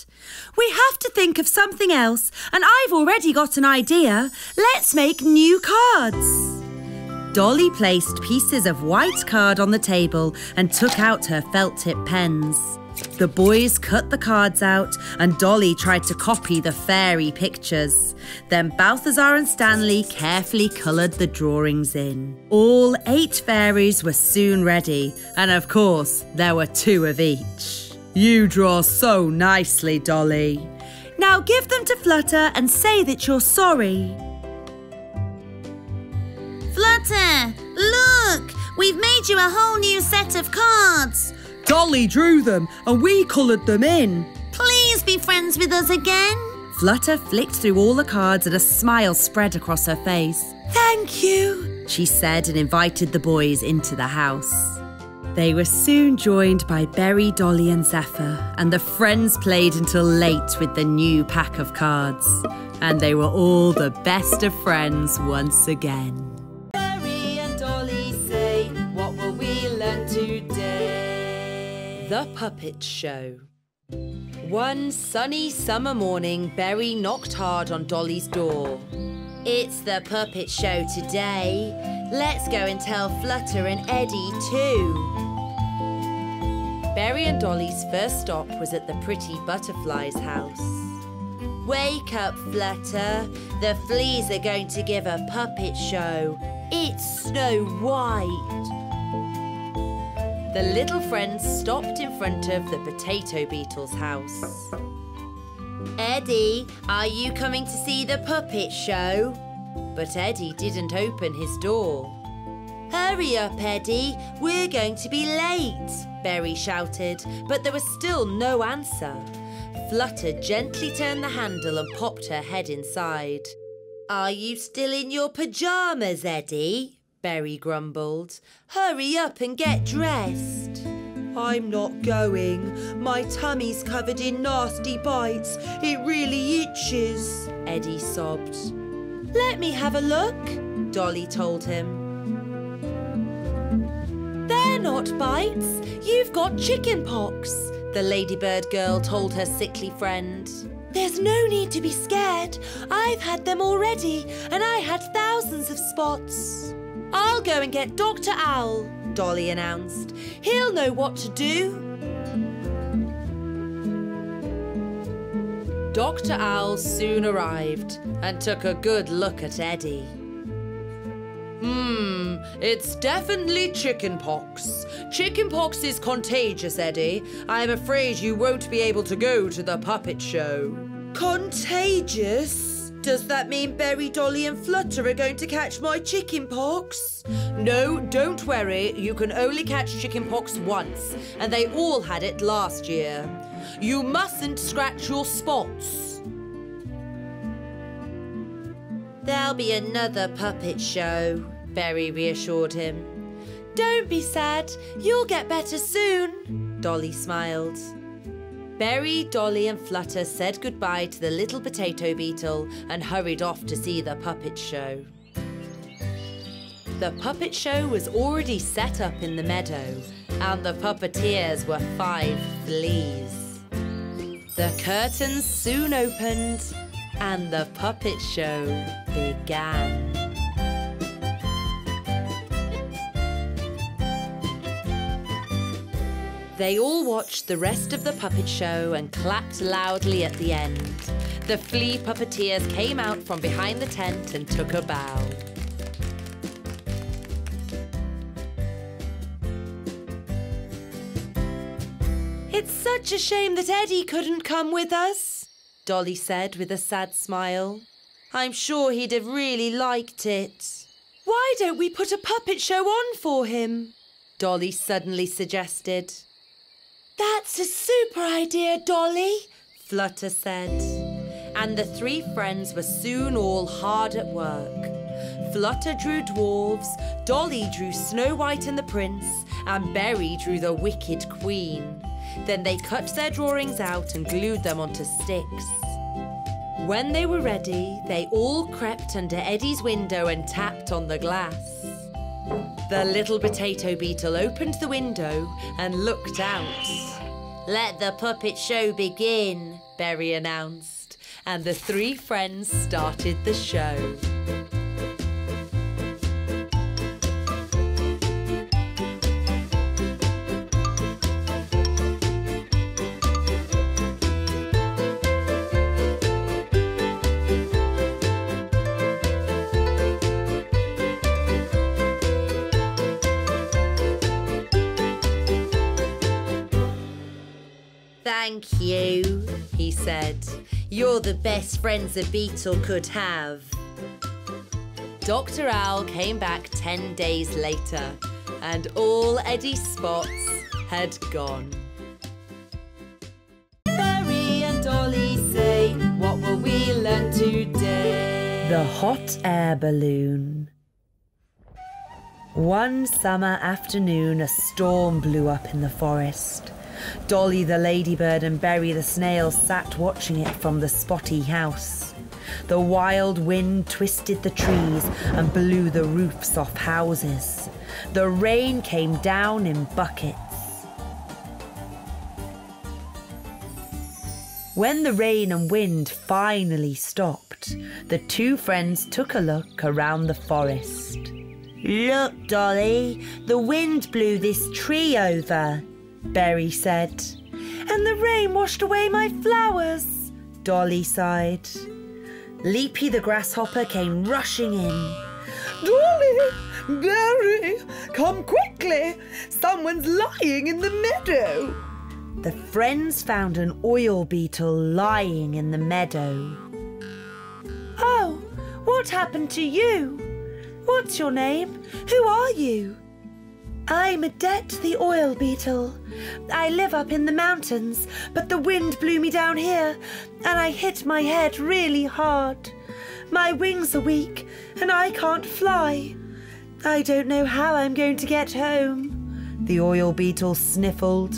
We have to think of something else, and I've already got an idea. Let's make new cards. Dolly placed pieces of white card on the table and took out her felt tip pens. The boys cut the cards out and Dolly tried to copy the fairy pictures. Then Balthazar and Stanley carefully coloured the drawings in. All eight fairies were soon ready, and of course, there were two of each. You draw so nicely, Dolly. Now give them to Flutter and say that you're sorry. Flutter, look! We've made you a whole new set of cards. Dolly drew them and we coloured them in. Please be friends with us again. Flutter flicked through all the cards and a smile spread across her face. Thank you, she said and invited the boys into the house. They were soon joined by Berry, Dolly, and Zephyr, and the friends played until late with the new pack of cards. And they were all the best of friends once again. The Puppet Show. One sunny summer morning, Berry knocked hard on Dolly's door. It's the puppet show today. Let's go and tell Flutter and Eddie too. Berry and Dolly's first stop was at the pretty butterfly's house. Wake up, Flutter. The fleas are going to give a puppet show. It's Snow White. The little friends stopped in front of the potato beetle's house. Eddie, are you coming to see the puppet show? But Eddie didn't open his door. Hurry up, Eddie. We're going to be late, Berry shouted, but there was still no answer. Flutter gently turned the handle and popped her head inside. Are you still in your pyjamas, Eddie? Berry grumbled. Hurry up and get dressed. I'm not going. My tummy's covered in nasty bites. It really itches, Eddie sobbed. Let me have a look, Dolly told him. They're not bites. You've got chicken pox, the ladybird girl told her sickly friend. There's no need to be scared. I've had them already, and I had thousands of spots. I'll go and get Dr. Owl, Dolly announced. He'll know what to do. Dr. Owl soon arrived and took a good look at Eddie. Hmm, it's definitely chickenpox. Chickenpox is contagious, Eddie. I'm afraid you won't be able to go to the puppet show. Contagious? Does that mean Berry, Dolly and Flutter are going to catch my chickenpox? No, don't worry. You can only catch chickenpox once, and they all had it last year. You mustn't scratch your spots. There'll be another puppet show, Berry reassured him. Don't be sad. You'll get better soon, Dolly smiled. Berry, Dolly and Flutter said goodbye to the little potato beetle and hurried off to see the puppet show. The puppet show was already set up in the meadow and the puppeteers were five fleas. The curtains soon opened and the puppet show began. They all watched the rest of the puppet show and clapped loudly at the end. The flea puppeteers came out from behind the tent and took a bow. It's such a shame that Eddie couldn't come with us, Dolly said with a sad smile. I'm sure he'd have really liked it. Why don't we put a puppet show on for him? Dolly suddenly suggested. That's a super idea, Dolly, Flutter said. And the three friends were soon all hard at work. Flutter drew dwarves, Dolly drew Snow White and the Prince, and Berry drew the Wicked Queen. Then they cut their drawings out and glued them onto sticks. When they were ready, they all crept under Eddie's window and tapped on the glass. The little potato beetle opened the window and looked out. Let the puppet show begin, Berry announced, and the three friends started the show. Thank you, he said. You're the best friends a beetle could have. Dr. Owl came back ten days later, and all Eddie's spots had gone. Berry and Dolly say, What will we learn today? The hot air balloon. One summer afternoon, a storm blew up in the forest. Dolly the ladybird and Berry the snail sat watching it from the spotty house. The wild wind twisted the trees and blew the roofs off houses. The rain came down in buckets. When the rain and wind finally stopped, the two friends took a look around the forest. Look, Dolly, the wind blew this tree over, Berry said. And the rain washed away my flowers, Dolly sighed. Leapy the grasshopper came rushing in. Dolly! Berry! Come quickly! Someone's lying in the meadow! The friends found an oil beetle lying in the meadow. Oh, what happened to you? What's your name? Who are you? I'm Adette the oil beetle. I live up in the mountains, but the wind blew me down here and I hit my head really hard. My wings are weak and I can't fly. I don't know how I'm going to get home. The oil beetle sniffled.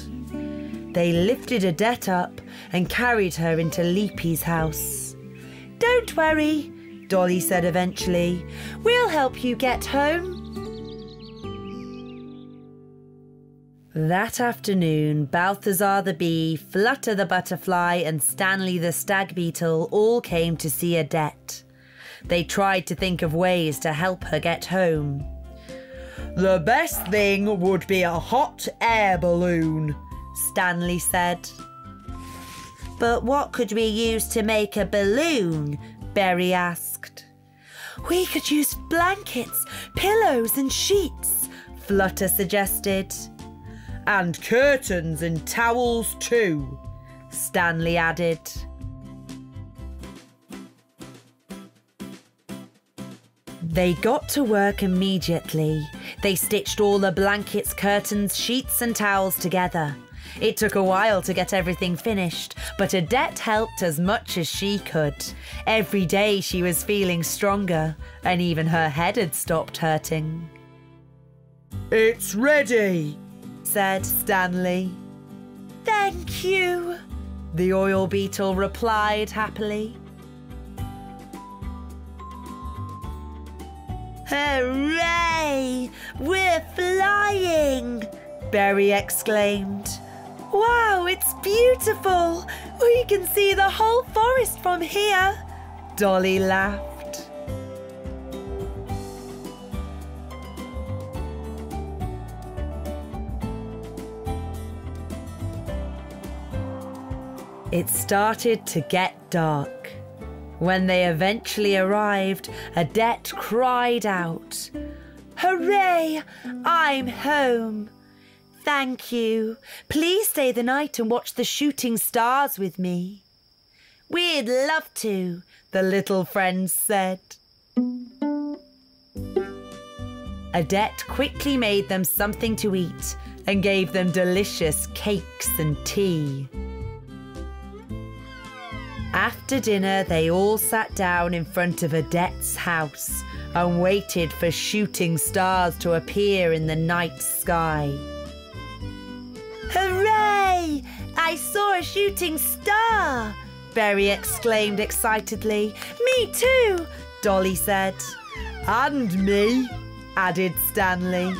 They lifted Adette up and carried her into Leapy's house. Don't worry, Dolly said eventually. We'll help you get home. That afternoon, Balthazar the bee, Flutter the butterfly, and Stanley the stag beetle all came to see Adette. They tried to think of ways to help her get home. The best thing would be a hot air balloon, Stanley said. But what could we use to make a balloon? Berry asked. We could use blankets, pillows, and sheets, Flutter suggested. And curtains and towels too, Stanley added. They got to work immediately. They stitched all the blankets, curtains, sheets, and towels together. It took a while to get everything finished, but Adette helped as much as she could. Every day she was feeling stronger, and even her head had stopped hurting. It's ready, said Stanley. Thank you, the oil beetle replied happily. Hooray! We're flying! Berry exclaimed. Wow, it's beautiful! We can see the whole forest from here! Dolly laughed. It started to get dark. When they eventually arrived, Adette cried out, Hooray! I'm home! Thank you. Please stay the night and watch the shooting stars with me. We'd love to, the little friends said. Adette quickly made them something to eat and gave them delicious cakes and tea. After dinner, they all sat down in front of Adette's house and waited for shooting stars to appear in the night sky. Hooray! I saw a shooting star! Berry exclaimed excitedly. Me too, Dolly said. And me, added Stanley.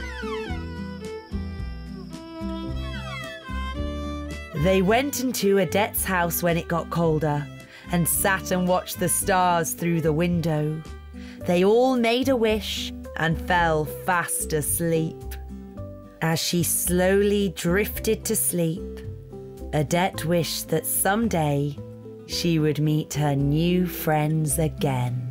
They went into Adette's house when it got colder and sat and watched the stars through the window. They all made a wish and fell fast asleep. As she slowly drifted to sleep, Adette wished that someday she would meet her new friends again.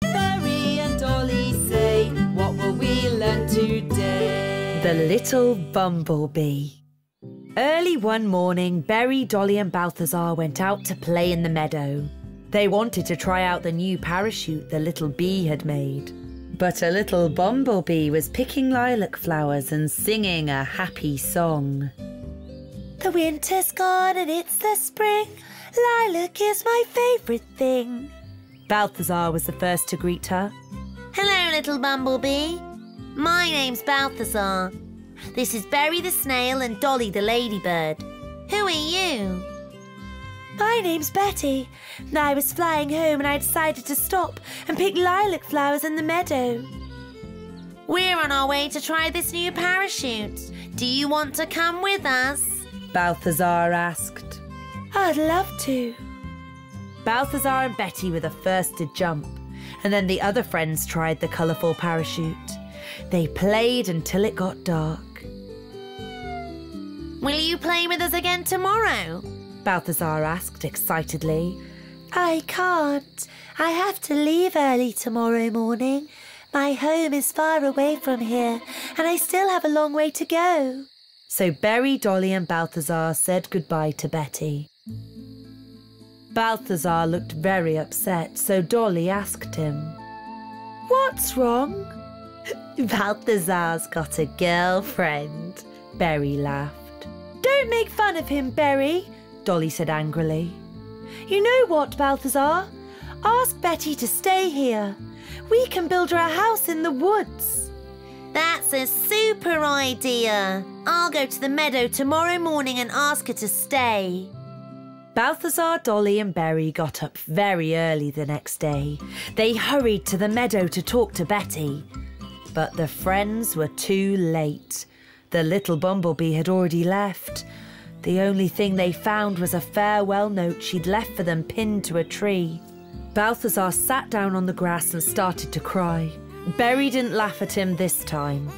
Berry and Dolly say, What will we learn today? The Little Bumblebee. Early one morning, Berry, Dolly, and Balthazar went out to play in the meadow. They wanted to try out the new parachute the little bee had made. But a little bumblebee was picking lilac flowers and singing a happy song. The winter's gone and it's the spring. Lilac is my favourite thing. Balthazar was the first to greet her. Hello, little bumblebee. My name's Balthazar. This is Berry the snail and Dolly the ladybird. Who are you? My name's Betty. I was flying home and I decided to stop and pick lilac flowers in the meadow. We're on our way to try this new parachute. Do you want to come with us? Balthazar asked. I'd love to. Balthazar and Betty were the first to jump, and then the other friends tried the colourful parachute. They played until it got dark. Will you play with us again tomorrow? Balthazar asked excitedly. I can't. I have to leave early tomorrow morning. My home is far away from here, and I still have a long way to go. So Berry, Dolly, and Balthazar said goodbye to Betty. Balthazar looked very upset, so Dolly asked him, What's wrong? (laughs) Balthazar's got a girlfriend, Berry laughed. Don't make fun of him, Berry, Dolly said angrily. You know what, Balthazar? Ask Betty to stay here. We can build her a house in the woods. That's a super idea. I'll go to the meadow tomorrow morning and ask her to stay. Balthazar, Dolly, and Berry got up very early the next day. They hurried to the meadow to talk to Betty. But the friends were too late. The little bumblebee had already left. The only thing they found was a farewell note she'd left for them pinned to a tree. Balthazar sat down on the grass and started to cry. Berry didn't laugh at him this time.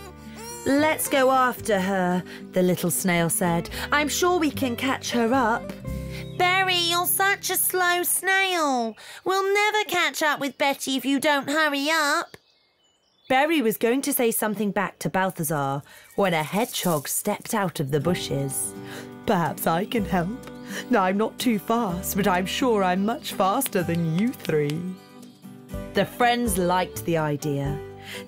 Let's go after her, the little snail said. I'm sure we can catch her up. Berry, you're such a slow snail. We'll never catch up with Betty if you don't hurry up. Berry was going to say something back to Balthazar when a hedgehog stepped out of the bushes. Perhaps I can help. Now, I'm not too fast, but I'm sure I'm much faster than you three. The friends liked the idea.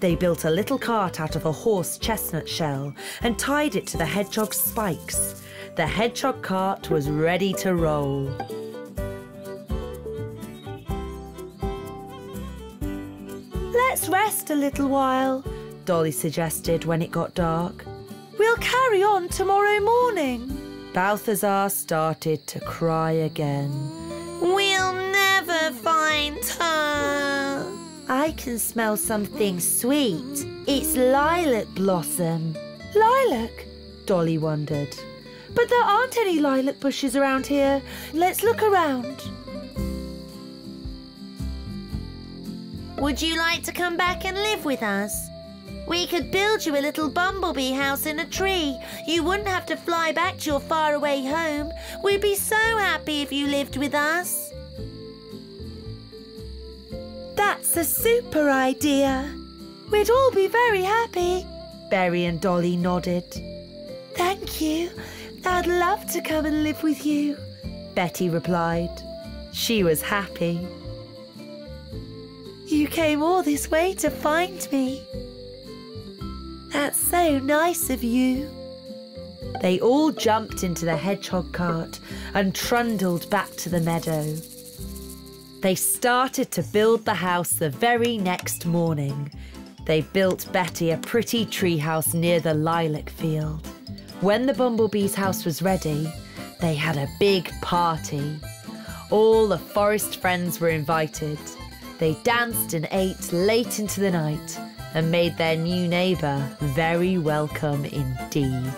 They built a little cart out of a horse chestnut shell and tied it to the hedgehog's spikes. The hedgehog cart was ready to roll. Let's rest a little while, Dolly suggested when it got dark. We'll carry on tomorrow morning. Balthazar started to cry again. We'll never find her. I can smell something sweet. It's lilac blossom. Lilac? Dolly wondered. But there aren't any lilac bushes around here. Let's look around. Would you like to come back and live with us? We could build you a little bumblebee house in a tree. You wouldn't have to fly back to your faraway home. We'd be so happy if you lived with us. That's a super idea. We'd all be very happy. Berry and Dolly nodded. Thank you. I'd love to come and live with you. Betty replied. She was happy. You came all this way to find me. That's so nice of you. They all jumped into the hedgehog cart and trundled back to the meadow. They started to build the house the very next morning. They built Betty a pretty treehouse near the lilac field. When the bumblebee's house was ready, they had a big party. All the forest friends were invited. They danced and ate late into the night and made their new neighbour very welcome indeed.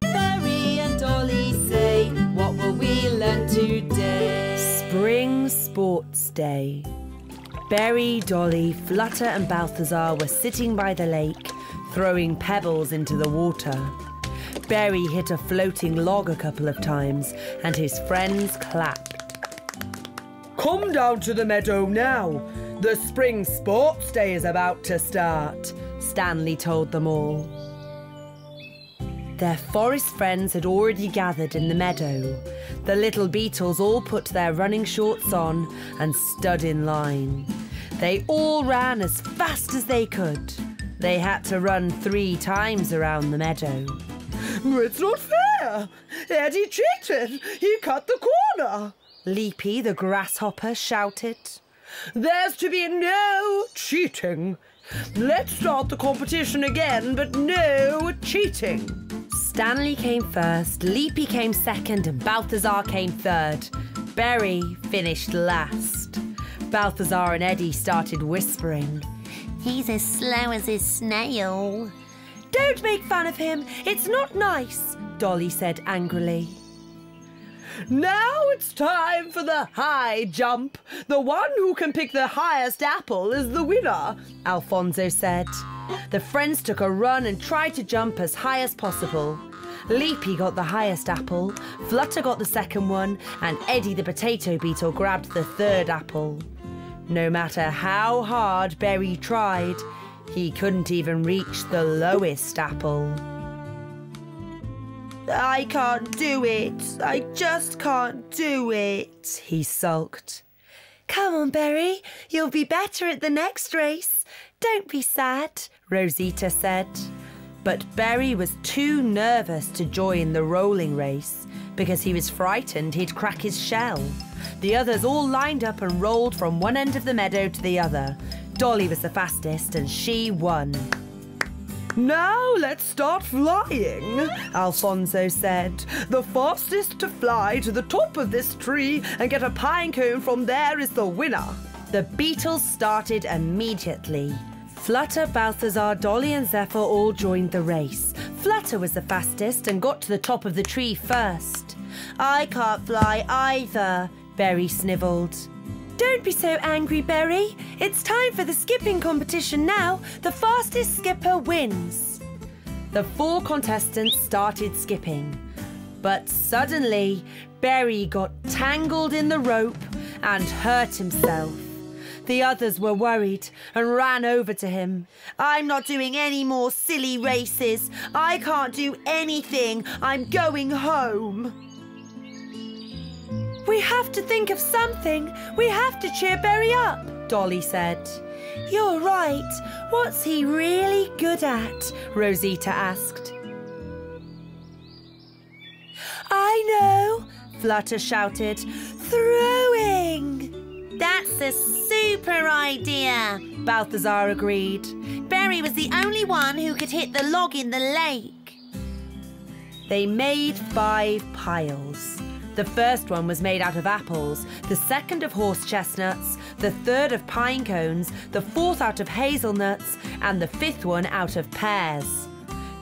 Berry and Dolly say, What will we learn today? Spring Sports Day. Berry, Dolly, Flutter, and Balthazar were sitting by the lake, throwing pebbles into the water. Berry hit a floating log a couple of times, and his friends clapped. Come down to the meadow now. The spring sports day is about to start. Stanley told them all. Their forest friends had already gathered in the meadow. The little beetles all put their running shorts on and stood in line. They all ran as fast as they could. They had to run three times around the meadow. It's not fair. Eddie cheated. He cut the corner. Leapy the grasshopper shouted. There's to be no cheating. Let's start the competition again, but no cheating. Stanley came first, Leapy came second, and Balthazar came third. Berry finished last. Balthazar and Eddie started whispering. He's as slow as his snail. Don't make fun of him. It's not nice. Dolly said angrily. Now it's time for the high jump. The one who can pick the highest apple is the winner. Alfonzo said. The friends took a run and tried to jump as high as possible. Leapy got the highest apple, Flutter got the second one, and Eddie the potato beetle grabbed the third apple. No matter how hard Berry tried, he couldn't even reach the lowest apple. I can't do it. I just can't do it. He sulked. Come on, Berry. You'll be better at the next race. Don't be sad, Rosita said. But Berry was too nervous to join the rolling race because he was frightened he'd crack his shell. The others all lined up and rolled from one end of the meadow to the other. Dolly was the fastest and she won. Now let's start flying, Alfonzo said. The fastest to fly to the top of this tree and get a pine cone from there is the winner. The beetles started immediately. Flutter, Balthazar, Dolly, and Zephyr all joined the race. Flutter was the fastest and got to the top of the tree first. I can't fly either, Berry snivelled. Don't be so angry, Berry. It's time for the skipping competition now. The fastest skipper wins. The four contestants started skipping. But suddenly, Berry got tangled in the rope and hurt himself. The others were worried and ran over to him. I'm not doing any more silly races. I can't do anything. I'm going home. We have to think of something. We have to cheer Berry up, Dolly said. You're right. What's he really good at? Rosita asked. I know, Flutter shouted. Throwing! That's a super idea, Balthazar agreed. Berry was the only one who could hit the log in the lake. They made five piles. The first one was made out of apples, the second of horse chestnuts, the third of pine cones, the fourth out of hazelnuts, and the fifth one out of pears.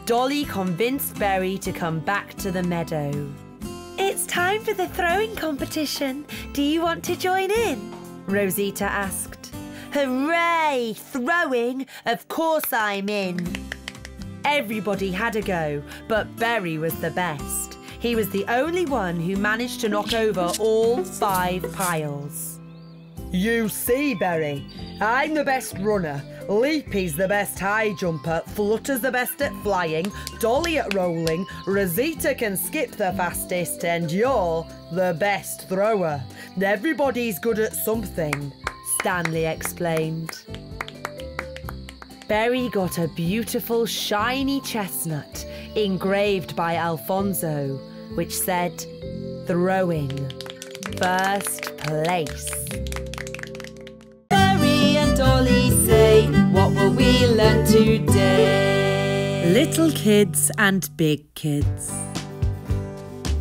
Dolly convinced Berry to come back to the meadow. It's time for the throwing competition. Do you want to join in? Rosita asked. Hooray! Throwing? Of course I'm in. Everybody had a go, but Berry was the best. He was the only one who managed to knock over all five piles. You see, Berry, I'm the best runner. Leapy's the best high jumper. Flutter's the best at flying. Dolly at rolling. Rosita can skip the fastest. And you're the best thrower. Everybody's good at something, Stanley explained. Berry got a beautiful shiny chestnut engraved by Alfonzo, which said, Throwing, first place. Berry and Dolly say, What will we learn today? Little kids and big kids.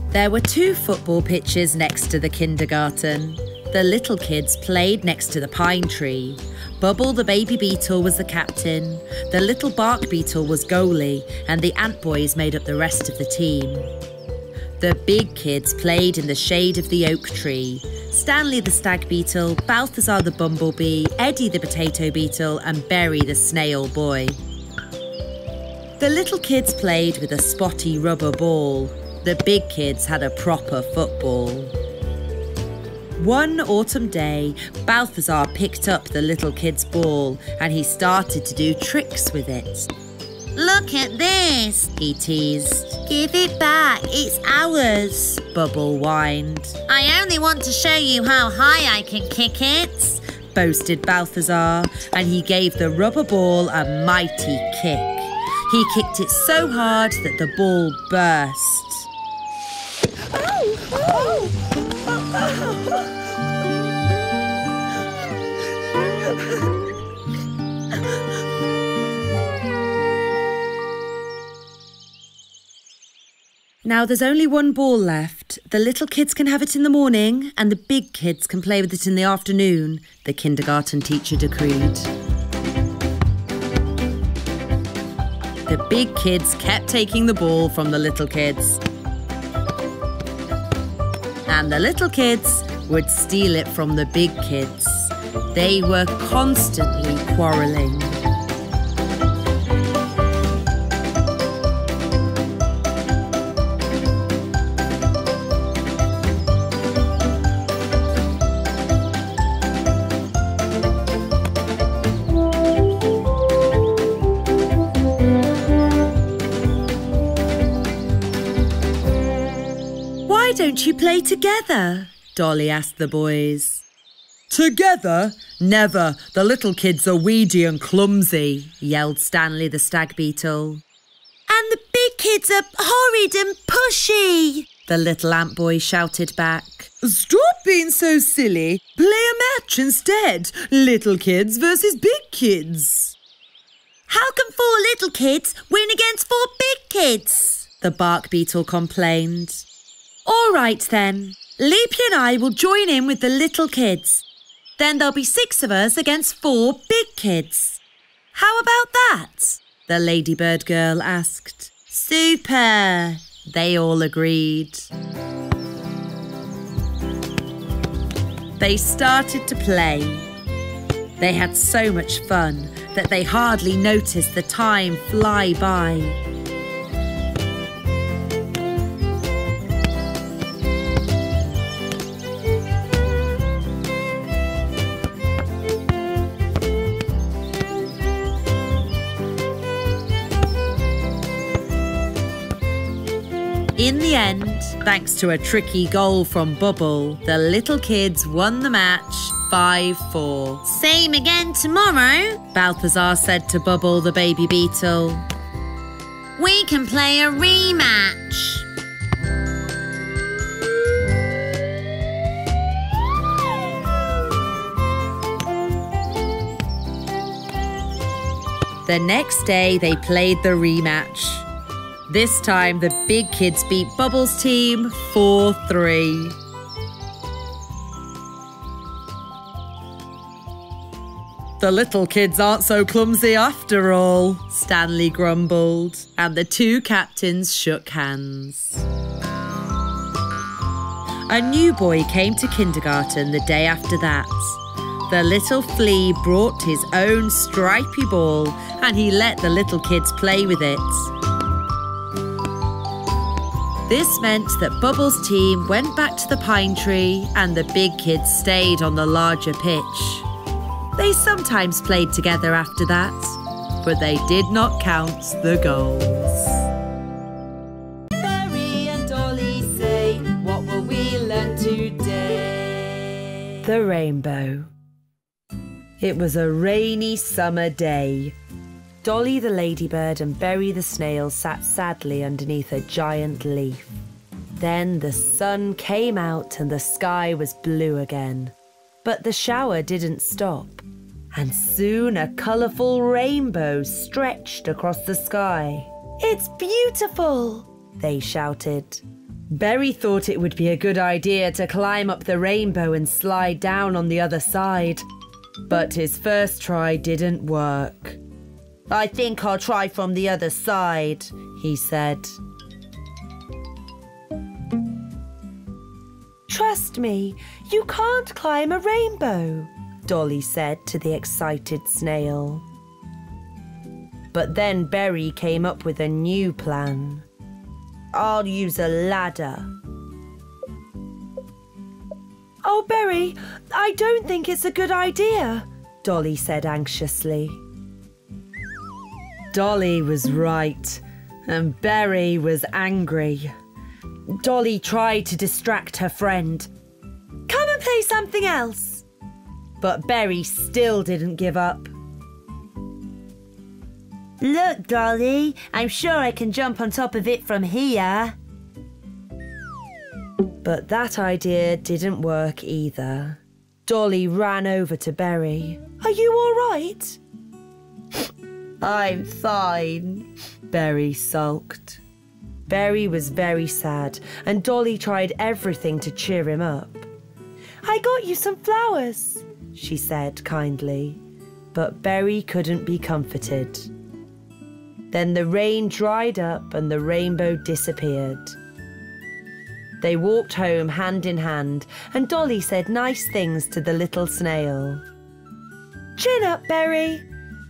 There were two football pitches next to the kindergarten. The little kids played next to the pine tree. Bubble the baby beetle was the captain, the little bark beetle was goalie, and the ant boys made up the rest of the team. The big kids played in the shade of the oak tree. Stanley the stag beetle, Balthazar the bumblebee, Eddie the potato beetle, and Berry the snail boy. The little kids played with a spotty rubber ball. The big kids had a proper football. One autumn day, Balthazar picked up the little kid's ball and he started to do tricks with it. Look at this, he teased. Give it back, it's ours, Bubble whined. I only want to show you how high I can kick it, boasted Balthazar, and he gave the rubber ball a mighty kick. He kicked it so hard that the ball burst. Oh, oh. Now there's only one ball left. The little kids can have it in the morning and the big kids can play with it in the afternoon, the kindergarten teacher decreed. The big kids kept taking the ball from the little kids. And the little kids would steal it from the big kids. They were constantly quarrelling. Play together? Dolly asked the boys. Together? Never. The little kids are weedy and clumsy, yelled Stanley the stag beetle. And the big kids are horrid and pushy, the little ant boy shouted back. Stop being so silly. Play a match instead. Little kids versus big kids. How can four little kids win against four big kids? The bark beetle complained. All right then. Leapy and I will join in with the little kids. Then there'll be six of us against four big kids. How about that? The ladybird girl asked. Super, they all agreed. They started to play. They had so much fun that they hardly noticed the time fly by. In the end, thanks to a tricky goal from Bubble, the little kids won the match 5 4. Same again tomorrow, Balthazar said to Bubble the baby beetle. We can play a rematch. The next day, they played the rematch. This time, the big kids beat Bubbles' team 4 3. The little kids aren't so clumsy after all, Stanley grumbled, and the two captains shook hands. A new boy came to kindergarten the day after that. The little flea brought his own stripy ball and he let the little kids play with it. This meant that Bubbles' team went back to the pine tree and the big kids stayed on the larger pitch. They sometimes played together after that, but they did not count the goals. Berry and Dolly say, What will we learn today? The rainbow. It was a rainy summer day. Dolly the ladybird and Berry the snail sat sadly underneath a giant leaf. Then the sun came out and the sky was blue again. But the shower didn't stop. And soon a colourful rainbow stretched across the sky. It's beautiful, They shouted. Berry thought it would be a good idea to climb up the rainbow and slide down on the other side. But his first try didn't work. I think I'll try from the other side, he said. Trust me, you can't climb a rainbow. Dolly said to the excited snail. But then Berry came up with a new plan. I'll use a ladder. Oh, Berry, I don't think it's a good idea. Dolly said anxiously. Dolly was right, and Berry was angry. Dolly tried to distract her friend, Come and play something else. but Berry still didn't give up. Look, Dolly, I'm sure I can jump on top of it from here. But that idea didn't work either. Dolly ran over to Berry. Are you all right? I'm fine, Berry sulked. Berry was very sad, and Dolly tried everything to cheer him up. I got you some flowers. She said kindly, but Berry couldn't be comforted. Then the rain dried up and the rainbow disappeared. They walked home hand in hand, and Dolly said nice things to the little snail. Chin up, Berry.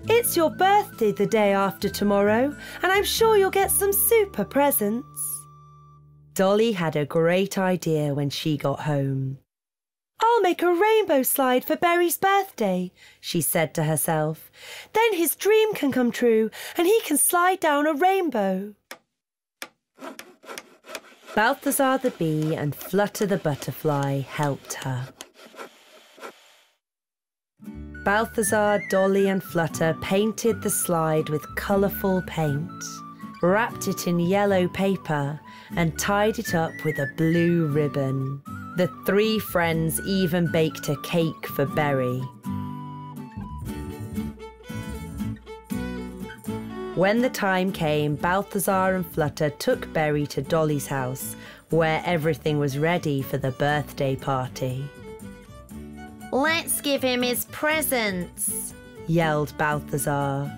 It's your birthday the day after tomorrow, and I'm sure you'll get some super presents. Dolly had a great idea when she got home. I'll make a rainbow slide for Berry's birthday, she said to herself. Then his dream can come true and he can slide down a rainbow. Balthazar the bee and Flutter the butterfly helped her. Balthazar, Dolly, and Flutter painted the slide with colourful paint, wrapped it in yellow paper, and tied it up with a blue ribbon. The three friends even baked a cake for Berry. When the time came, Balthazar and Flutter took Berry to Dolly's house, where everything was ready for the birthday party. Let's give him his presents. yelled Balthazar,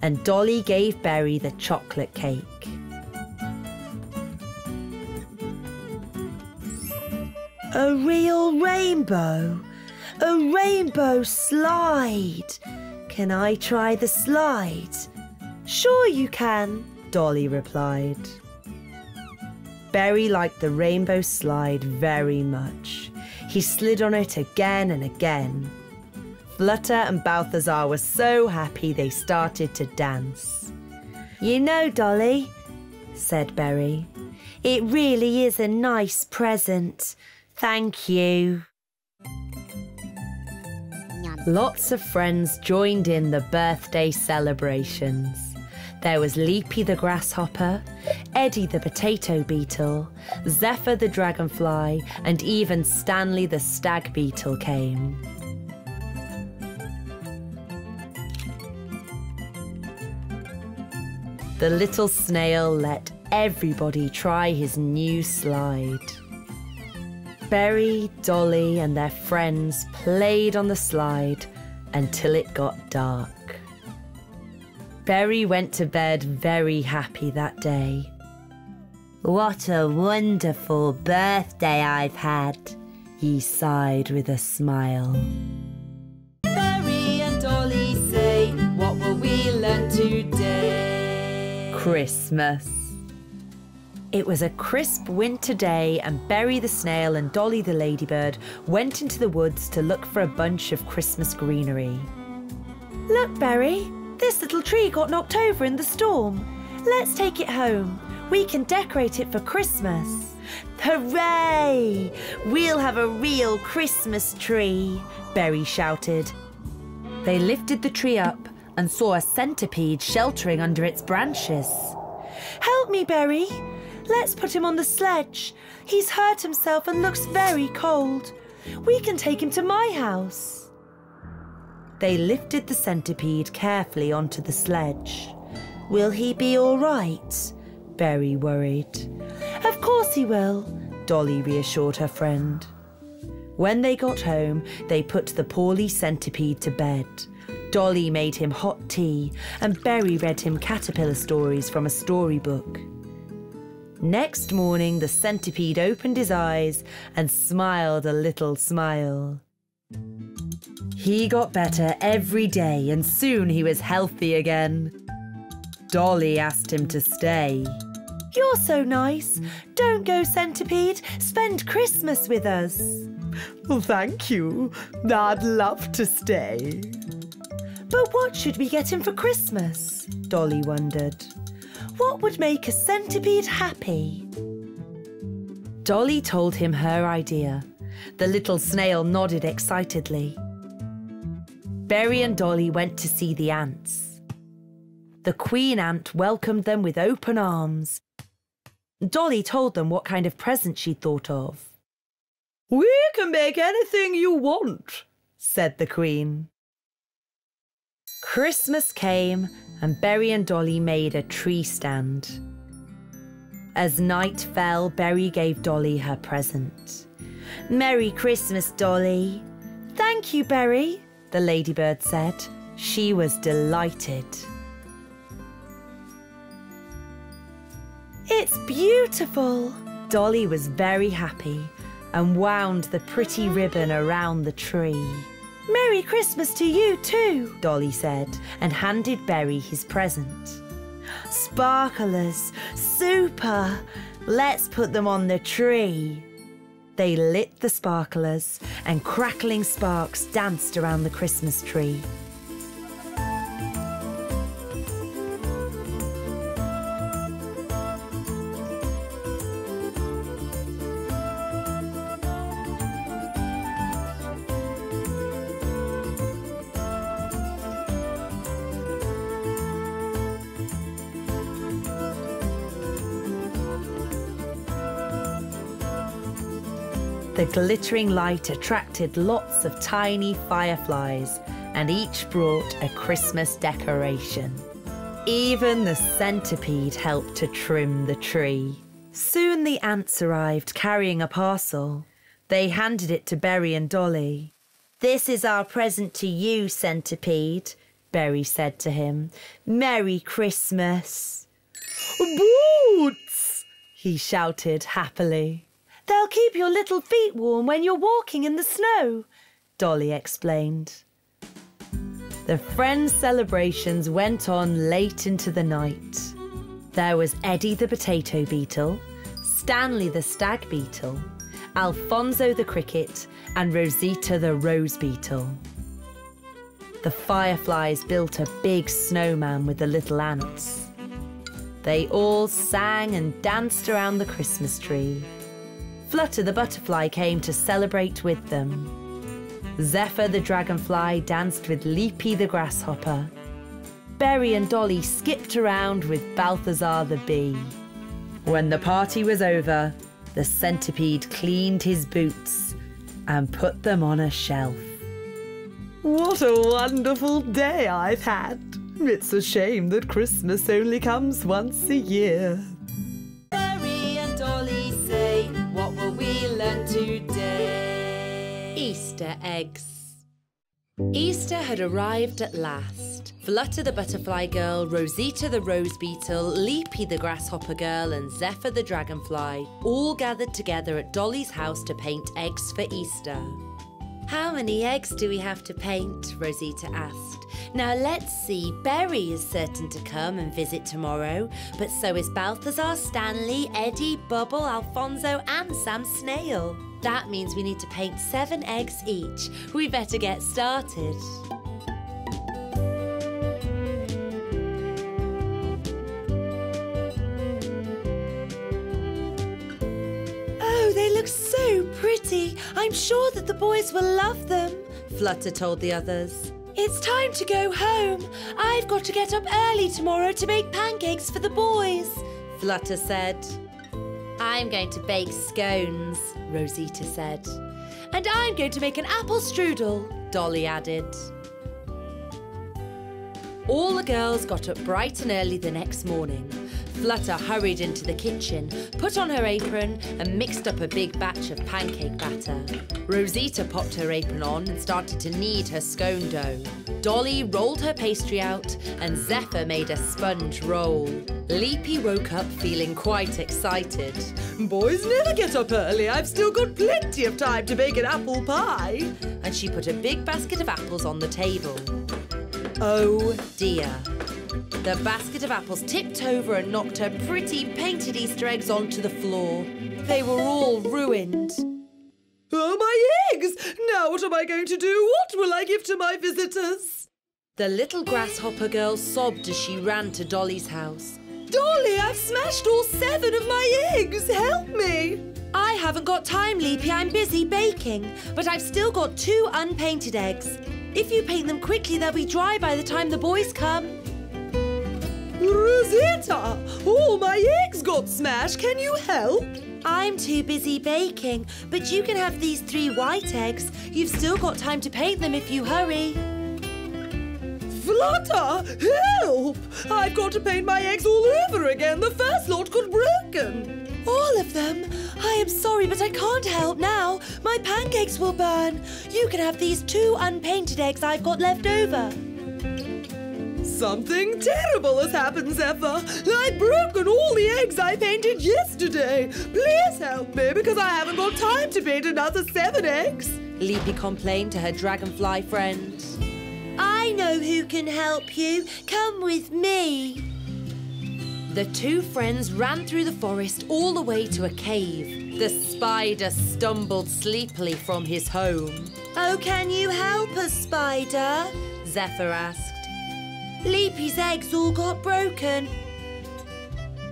and Dolly gave Berry the chocolate cake. A real rainbow. A rainbow slide. Can I try the slide? Sure, you can. Dolly replied. Berry liked the rainbow slide very much. He slid on it again and again. Flutter and Balthazar were so happy they started to dance. You know, Dolly, said Berry, it really is a nice present. Thank you. Lots of friends joined in the birthday celebrations. There was Leapy the grasshopper, Eddie the potato beetle, Zephyr the dragonfly, and even Stanley the stag beetle came. The little snail let everybody try his new slide. Berry, Dolly, and their friends played on the slide until it got dark. Berry went to bed very happy that day. What a wonderful birthday I've had, he sighed with a smile. Berry and Dolly say, What will we learn today? Christmas. It was a crisp winter day, and Berry the snail and Dolly the ladybird went into the woods to look for a bunch of Christmas greenery. Look, Berry, this little tree got knocked over in the storm. Let's take it home. We can decorate it for Christmas. Hooray! We'll have a real Christmas tree, Berry shouted. They lifted the tree up and saw a centipede sheltering under its branches. Help me, Berry. Let's put him on the sledge. He's hurt himself and looks very cold. We can take him to my house. They lifted the centipede carefully onto the sledge. Will he be all right? Berry worried. Of course he will, Dolly reassured her friend. When they got home, they put the poorly centipede to bed. Dolly made him hot tea, and Berry read him caterpillar stories from a storybook. Next morning, the centipede opened his eyes and smiled a little smile. He got better every day, and soon he was healthy again. Dolly asked him to stay. You're so nice. Don't go, Centipede. Spend Christmas with us. Well, thank you. I'd love to stay. But what should we get him for Christmas? Dolly wondered. What would make a centipede happy? Dolly told him her idea. The little snail nodded excitedly. Berry and Dolly went to see the ants. The queen ant welcomed them with open arms. Dolly told them what kind of present she'd thought of. We can make anything you want, said the queen. Christmas came and Berry and Dolly made a tree stand. As night fell, Berry gave Dolly her present. Merry Christmas, Dolly. Thank you, Berry, the ladybird said. She was delighted. It's beautiful. Dolly was very happy and wound the pretty ribbon around the tree. Merry Christmas to you too, Dolly said, and handed Berry his present. Sparklers, super! Let's put them on the tree. They lit the sparklers, and crackling sparks danced around the Christmas tree. Glittering light attracted lots of tiny fireflies, and each brought a Christmas decoration. Even the centipede helped to trim the tree. Soon the ants arrived carrying a parcel. They handed it to Berry and Dolly. This is our present to you, centipede, Berry said to him. Merry Christmas. Boots! He shouted happily. They'll keep your little feet warm when you're walking in the snow, Dolly explained. The friends' celebrations went on late into the night. There was Eddie the potato beetle, Stanley the stag beetle, Alfonzo the cricket, and Rosita the rose beetle. The fireflies built a big snowman with the little ants. They all sang and danced around the Christmas tree. Flutter the butterfly came to celebrate with them. Zephyr the dragonfly danced with Leapy the grasshopper. Berry and Dolly skipped around with Balthazar the bee. When the party was over, the centipede cleaned his boots and put them on a shelf. What a wonderful day I've had. It's a shame that Christmas only comes once a year. Easter eggs. Easter had arrived at last. Flutter the butterfly girl, Rosita the rose beetle, Leapy the grasshopper girl, and Zephyr the dragonfly all gathered together at Dolly's house to paint eggs for Easter. How many eggs do we have to paint? Rosita asked. Now let's see. Berry is certain to come and visit tomorrow, but so is Balthazar, Stanley, Eddie, Bubble, Alfonzo, and Sam Snail. That means we need to paint seven eggs each. We better get started. Oh, pretty. I'm sure that the boys will love them. Flutter told the others. It's time to go home. I've got to get up early tomorrow to make pancakes for the boys. Flutter said. I'm going to bake scones, Rosita said. And I'm going to make an apple strudel. Dolly added. All the girls got up bright and early the next morning. Flutter hurried into the kitchen, put on her apron, and mixed up a big batch of pancake batter. Rosita popped her apron on and started to knead her scone dough. Dolly rolled her pastry out, and Zephyr made a sponge roll. Leapy woke up feeling quite excited. Boys never get up early. I've still got plenty of time to bake an apple pie. And she put a big basket of apples on the table. Oh dear. The basket of apples tipped over and knocked her pretty painted Easter eggs onto the floor. They were all ruined. Oh, my eggs! Now what am I going to do? What will I give to my visitors? The little grasshopper girl sobbed as she ran to Dolly's house. Dolly, I've smashed all seven of my eggs. Help me. I haven't got time, Leapy. I'm busy baking. But I've still got two unpainted eggs. If you paint them quickly, they'll be dry by the time the boys come. Rosita, all my eggs got smashed. Can you help? I'm too busy baking, but you can have these three white eggs. You've still got time to paint them if you hurry. Flutter, help! I've got to paint my eggs all over again. The first lot got broken. All of them? I am sorry, but I can't help now. My pancakes will burn. You can have these two unpainted eggs I've got left over. Something terrible has happened, Zephyr. I've broken all the eggs I painted yesterday. Please help me because I haven't got time to paint another seven eggs. Leapy complained to her dragonfly friend. I know who can help you. Come with me. The two friends ran through the forest all the way to a cave. The spider stumbled sleepily from his home. Oh, can you help us, Spider? Zephyr asked. Leapy's eggs all got broken.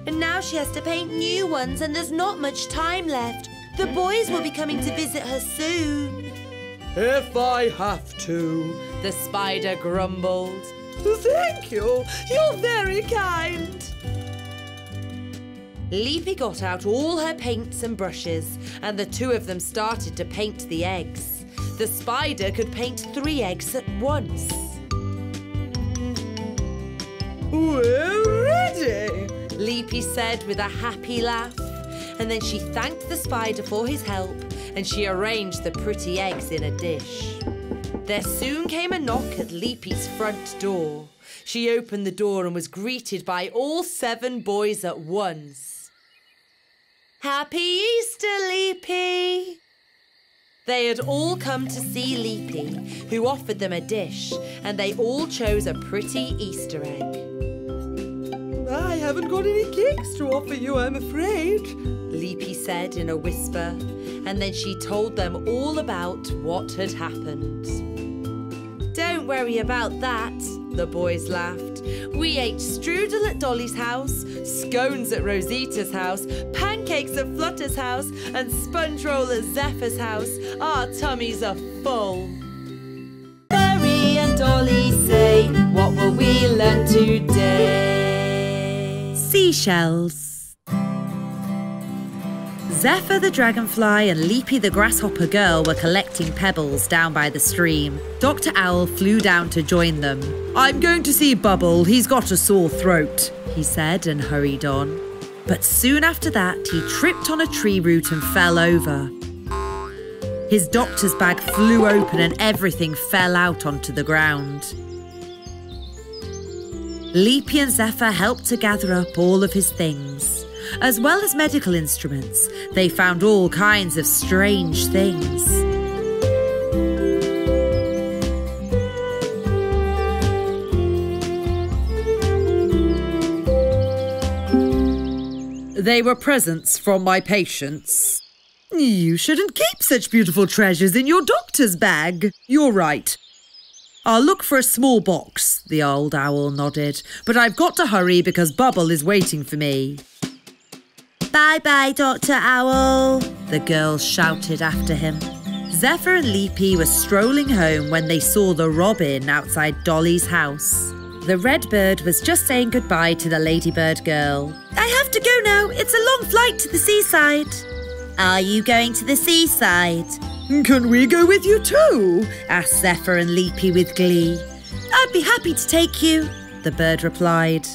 And now she has to paint new ones and there's not much time left. The boys will be coming to visit her soon. If I have to, the spider grumbled. Thank you. You're very kind. Leapy got out all her paints and brushes, and the two of them started to paint the eggs. The spider could paint three eggs at once. We're ready, Leapy said with a happy laugh. And then she thanked the spider for his help and she arranged the pretty eggs in a dish. There soon came a knock at Leapy's front door. She opened the door and was greeted by all seven boys at once. Happy Easter, Leapy! They had all come to see Leapy, who offered them a dish, and they all chose a pretty Easter egg. I haven't got any cakes to offer you, I'm afraid, Leapy said in a whisper, and then she told them all about what had happened. Don't worry about that, the boys laughed. We ate strudel at Dolly's house, scones at Rosita's house, pancakes at Flutter's house, and sponge roll at Zephyr's house. Our tummies are full. Berry and Dolly say, What will we Seashells. Zephyr the dragonfly and Leapy the grasshopper girl were collecting pebbles down by the stream. Dr. Owl flew down to join them. I'm going to see Bubble. He's got a sore throat, he said and hurried on. But soon after that, he tripped on a tree root and fell over. His doctor's bag flew open and everything fell out onto the ground. Leapy and Zephyr helped to gather up all of his things. As well as medical instruments, they found all kinds of strange things. They were presents from my patients. You shouldn't keep such beautiful treasures in your doctor's bag. You're right. I'll look for a small box, the old owl nodded, but I've got to hurry because Bubble is waiting for me. Bye bye, Dr. Owl, the girls shouted after him. Zephyr and Leapy were strolling home when they saw the robin outside Dolly's house. The red bird was just saying goodbye to the ladybird girl. I have to go now. It's a long flight to the seaside. Are you going to the seaside? Mm, can we go with you too? asked Zephyr and Leapy with glee. I'd be happy to take you, the bird replied.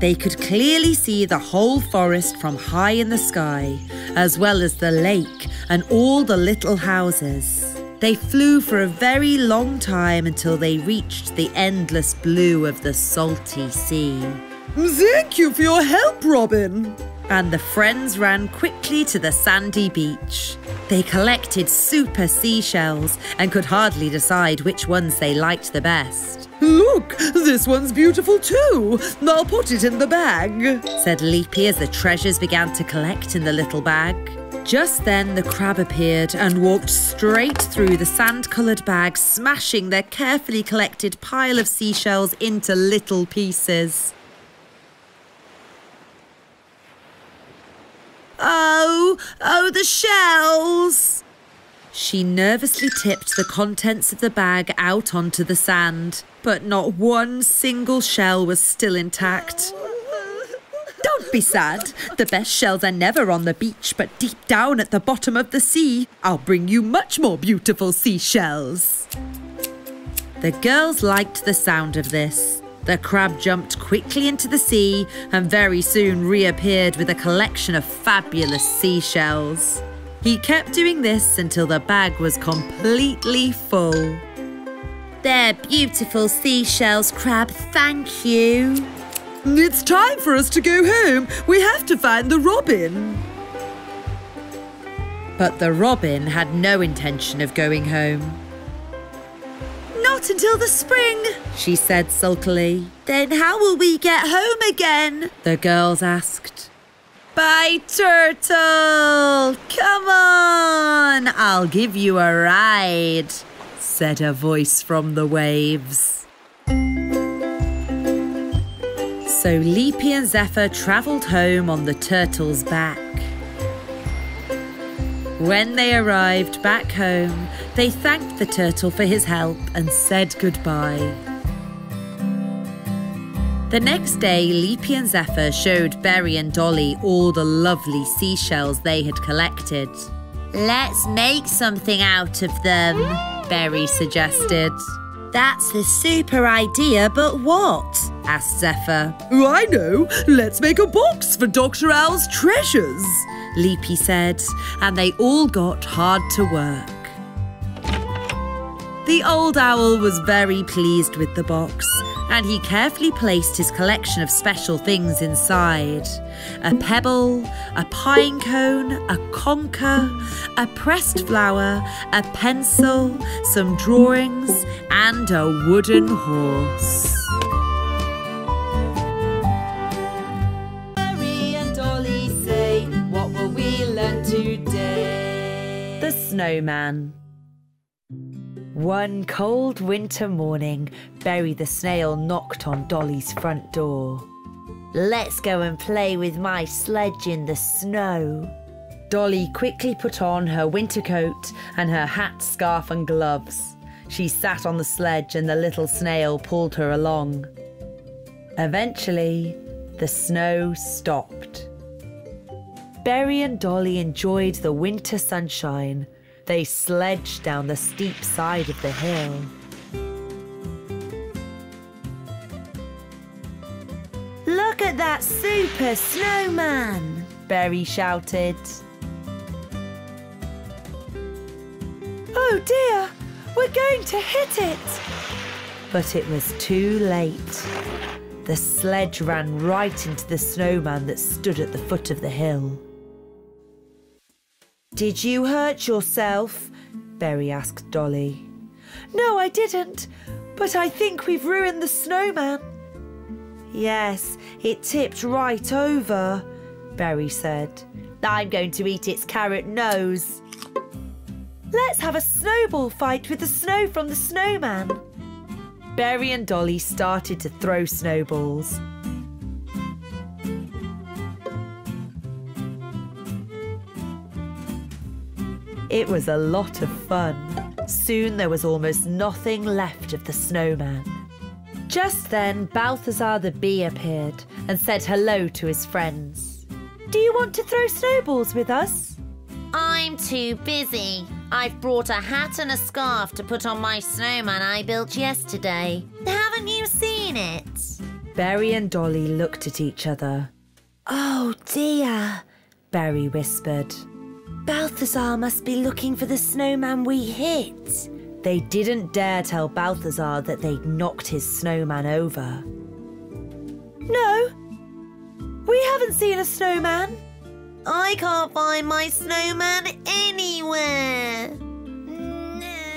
They could clearly see the whole forest from high in the sky, as well as the lake and all the little houses. They flew for a very long time until they reached the endless blue of the salty sea. Thank you for your help, Robin. And the friends ran quickly to the sandy beach. They collected super seashells and could hardly decide which ones they liked the best. Look, this one's beautiful too. I'll put it in the bag, said Leapy as the treasures began to collect in the little bag. Just then the crab appeared and walked straight through the sand-coloured bag, smashing their carefully collected pile of seashells into little pieces. Oh, oh, the shells! She nervously tipped the contents of the bag out onto the sand, but not one single shell was still intact. Don't be sad. The best shells are never on the beach, but deep down at the bottom of the sea. I'll bring you much more beautiful seashells. The girls liked the sound of this. The crab jumped quickly into the sea and very soon reappeared with a collection of fabulous seashells. He kept doing this until the bag was completely full. They're beautiful seashells, Crab, thank you. It's time for us to go home. We have to find the robin. But the robin had no intention of going home. Not until the spring, she said sulkily. Then how will we get home again? The girls asked. By Turtle! Come on! I'll give you a ride, said a voice from the waves. So Leapy and Zephyr travelled home on the turtle's back. When they arrived back home, they thanked the turtle for his help and said goodbye. The next day, Leapy and Zephyr showed Berry and Dolly all the lovely seashells they had collected. Let's make something out of them, Berry suggested. That's a super idea, but what? asked Zephyr. I know. Let's make a box for Dr. Owl's treasures, Leapy said, and they all got hard to work. The old owl was very pleased with the box, and he carefully placed his collection of special things inside a pebble, a pine cone, a conker, a pressed flower, a pencil, some drawings, and a wooden horse. Snowman. One cold winter morning, Berry the snail knocked on Dolly's front door. Let's go and play with my sledge in the snow. Dolly quickly put on her winter coat and her hat, scarf, and gloves. She sat on the sledge and the little snail pulled her along. Eventually, the snow stopped. Berry and Dolly enjoyed the winter sunshine. They sledged down the steep side of the hill. Look at that super snowman! Berry shouted. Oh dear, we're going to hit it. But it was too late. The sledge ran right into the snowman that stood at the foot of the hill. Did you hurt yourself? Berry asked Dolly. No, I didn't, but I think we've ruined the snowman. Yes, it tipped right over, Berry said. I'm going to eat its carrot nose. Let's have a snowball fight with the snow from the snowman. Berry and Dolly started to throw snowballs. It was a lot of fun. Soon there was almost nothing left of the snowman. Just then, Balthazar the bee appeared and said hello to his friends. Do you want to throw snowballs with us? I'm too busy. I've brought a hat and a scarf to put on my snowman I built yesterday. Haven't you seen it? Berry and Dolly looked at each other. Oh dear, Berry whispered. Balthazar must be looking for the snowman we hit. They didn't dare tell Balthazar that they'd knocked his snowman over. No, we haven't seen a snowman. I can't find my snowman anywhere.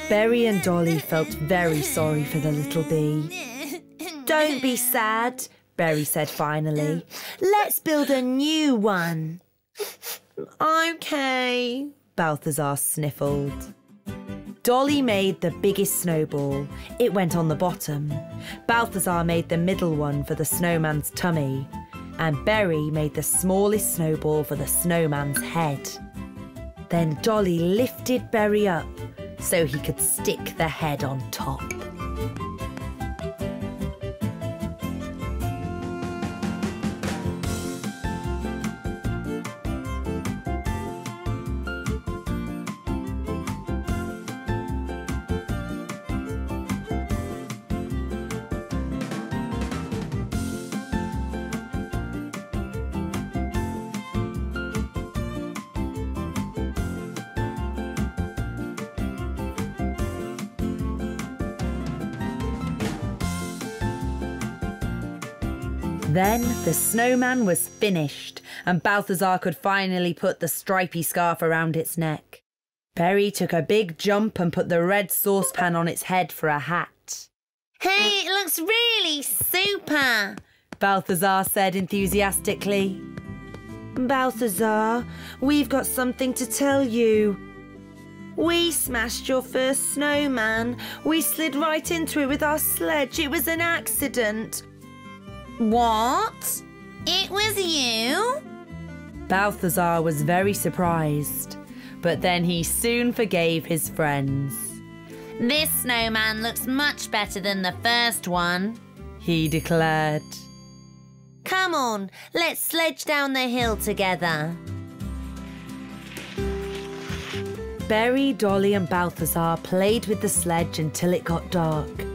Berry and Dolly felt very sorry for the little bee. Don't be sad, Berry said finally. (laughs) Let's build a new one. Okay. Balthazar sniffled. Dolly made the biggest snowball. It went on the bottom. Balthazar made the middle one for the snowman's tummy. And Berry made the smallest snowball for the snowman's head. Then Dolly lifted Berry up so he could stick the head on top. The snowman was finished, and Balthazar could finally put the stripy scarf around its neck. Berry took a big jump and put the red saucepan on its head for a hat. Hey, it looks really super. Balthazar said enthusiastically. Balthazar, we've got something to tell you. We smashed your first snowman. We slid right into it with our sledge. It was an accident. What? It was you? Balthazar was very surprised, but then he soon forgave his friends. This snowman looks much better than the first one. He declared. Come on, let's sledge down the hill together. Berry, Dolly, and Balthazar played with the sledge until it got dark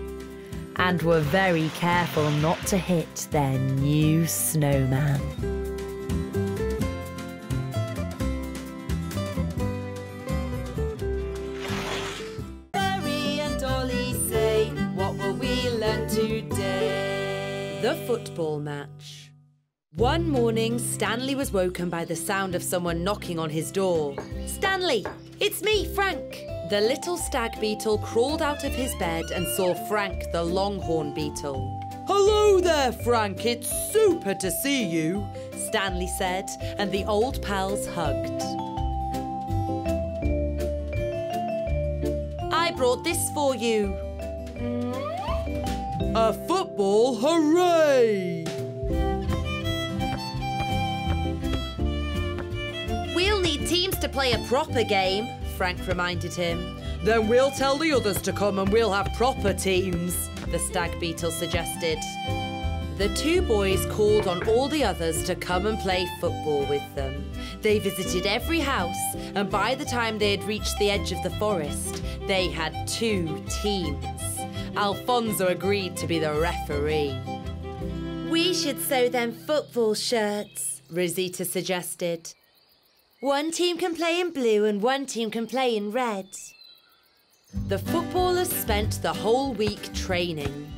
and were very careful not to hit their new snowman. Berry and Dolly say, What will we learn today? The football match. One morning, Stanley was woken by the sound of someone knocking on his door. Stanley, it's me, Frank. The little stag beetle crawled out of his bed and saw Frank the longhorn beetle. Hello there, Frank. It's super to see you. Stanley said, and the old pals hugged. I brought this for you. A football, hooray! We'll need teams to play a proper game, Frank reminded him. Then we'll tell the others to come and we'll have proper teams. The stag beetle suggested. The two boys called on all the others to come and play football with them. They visited every house, and by the time they had reached the edge of the forest, they had two teams. Alfonzo agreed to be the referee. We should sew them football shirts. Rosita suggested. One team can play in blue and one team can play in red. The footballers spent the whole week training.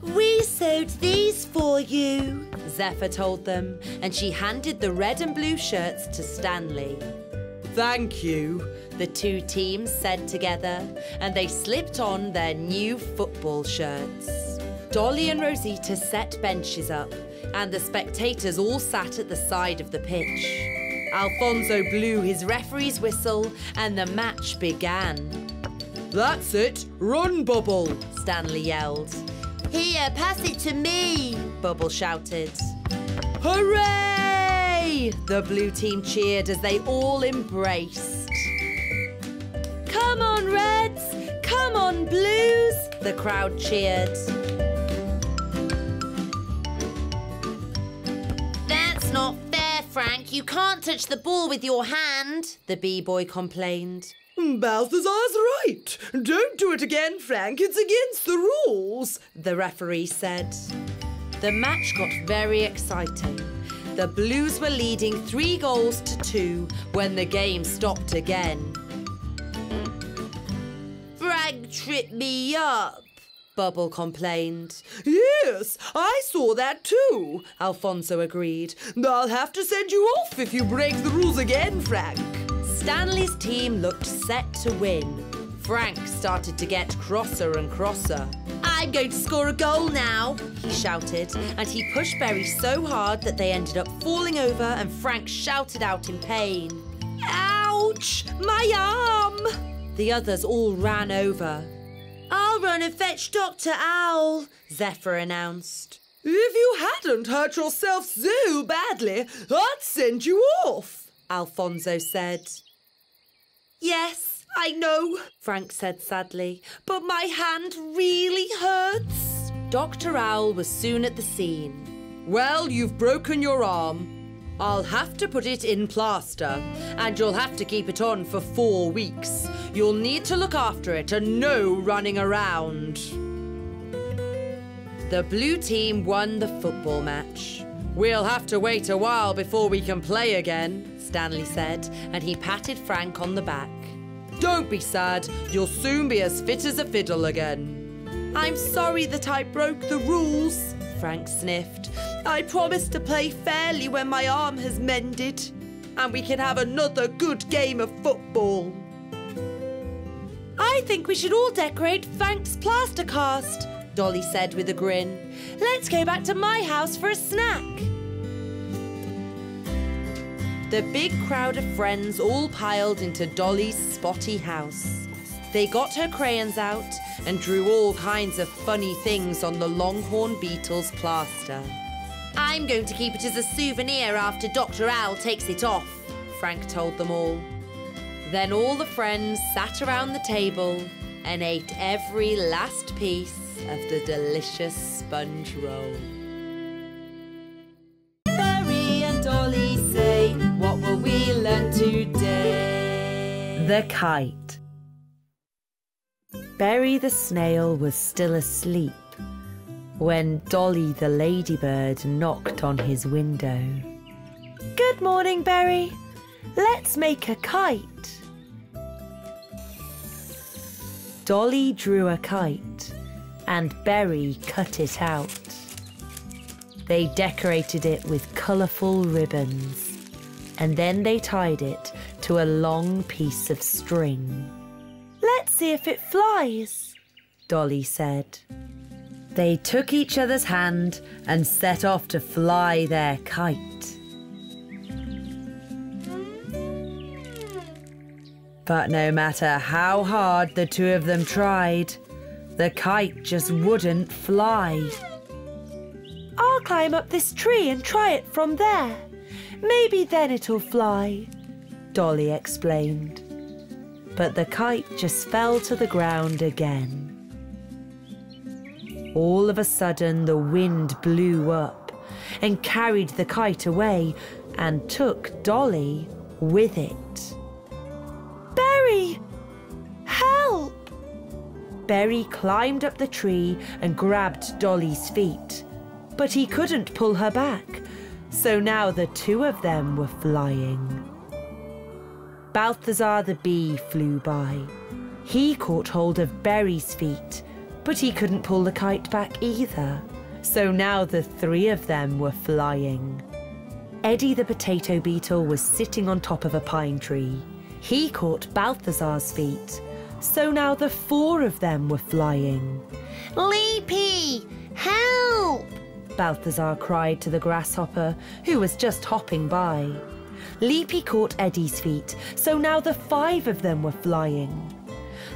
We sewed these for you. Zephyr told them, and she handed the red and blue shirts to Stanley. Thank you. The two teams said together, and they slipped on their new football shirts. Dolly and Rosita set benches up, and the spectators all sat at the side of the pitch. Alfonzo blew his referee's whistle, and the match began. That's it. Run, Bubble. Stanley yelled. Here, pass it to me. Bubble shouted. Hooray! The blue team cheered as they all embraced. Come on, Reds! Come on, Blues! The crowd cheered. Frank. You can't touch the ball with your hand, the bee-boy complained. Mm, Balthazar's right. Don't do it again, Frank. It's against the rules. The referee said. The match got very exciting. The Blues were leading three goals to two when the game stopped again. Frank tripped me up. Bubble complained. Yes, I saw that too, Alfonzo agreed. I'll have to send you off if you break the rules again, Frank. Stanley's team looked set to win. Frank started to get crosser and crosser. I'm going to score a goal now. He shouted, and he pushed Berry so hard that they ended up falling over, and Frank shouted out in pain. Ouch! My arm! The others all ran over. I'll run and fetch Dr. Owl, Zephyr announced. If you hadn't hurt yourself so badly, I'd send you off, Alfonzo said. Yes, I know, Frank said sadly. but my hand really hurts. Dr. Owl was soon at the scene. Well, you've broken your arm. I'll have to put it in plaster, and you'll have to keep it on for four weeks. You'll need to look after it and no running around. The blue team won the football match. We'll have to wait a while before we can play again, Stanley said, and he patted Frank on the back. Don't be sad, you'll soon be as fit as a fiddle again. I'm sorry that I broke the rules, Frank sniffed. I promise to play fairly when my arm has mended, and we can have another good game of football. I think we should all decorate Frank's plaster cast, Dolly said with a grin. Let's go back to my house for a snack. The big crowd of friends all piled into Dolly's spotty house. They got her crayons out and drew all kinds of funny things on the longhorn beetle's plaster. I'm going to keep it as a souvenir after Dr. Owl takes it off, Frank told them all. Then all the friends sat around the table and ate every last piece of the delicious sponge roll. And Dolly say, What will we learn today? The kite. Berry the snail was still asleep when Dolly the ladybird knocked on his window. Good morning, Berry. Let's make a kite. Dolly drew a kite and Berry cut it out. They decorated it with colourful ribbons and then they tied it to a long piece of string. Let's see if it flies. Dolly said. They took each other's hand and set off to fly their kite. But no matter how hard the two of them tried, the kite just wouldn't fly. I'll climb up this tree and try it from there. Maybe then it'll fly. Dolly explained. But the kite just fell to the ground again. All of a sudden, the wind blew up and carried the kite away and took Dolly with it. Berry! Help! Berry climbed up the tree and grabbed Dolly's feet, but he couldn't pull her back, so now the two of them were flying. Balthazar the bee flew by. He caught hold of Berry's feet, but he couldn't pull the kite back either, so now the three of them were flying. Eddie the potato beetle was sitting on top of a pine tree. He caught Balthazar's feet, so now the four of them were flying. Leapy! Help! Balthazar cried to the grasshopper, who was just hopping by. Leapy caught Eddie's feet, so now the five of them were flying.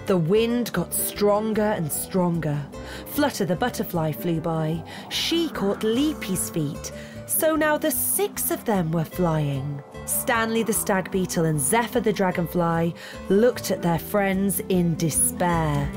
The wind got stronger and stronger. Flutter the butterfly flew by. She caught Leapy's feet, So now the six of them were flying. Stanley the stag beetle and Zephyr the dragonfly looked at their friends in despair.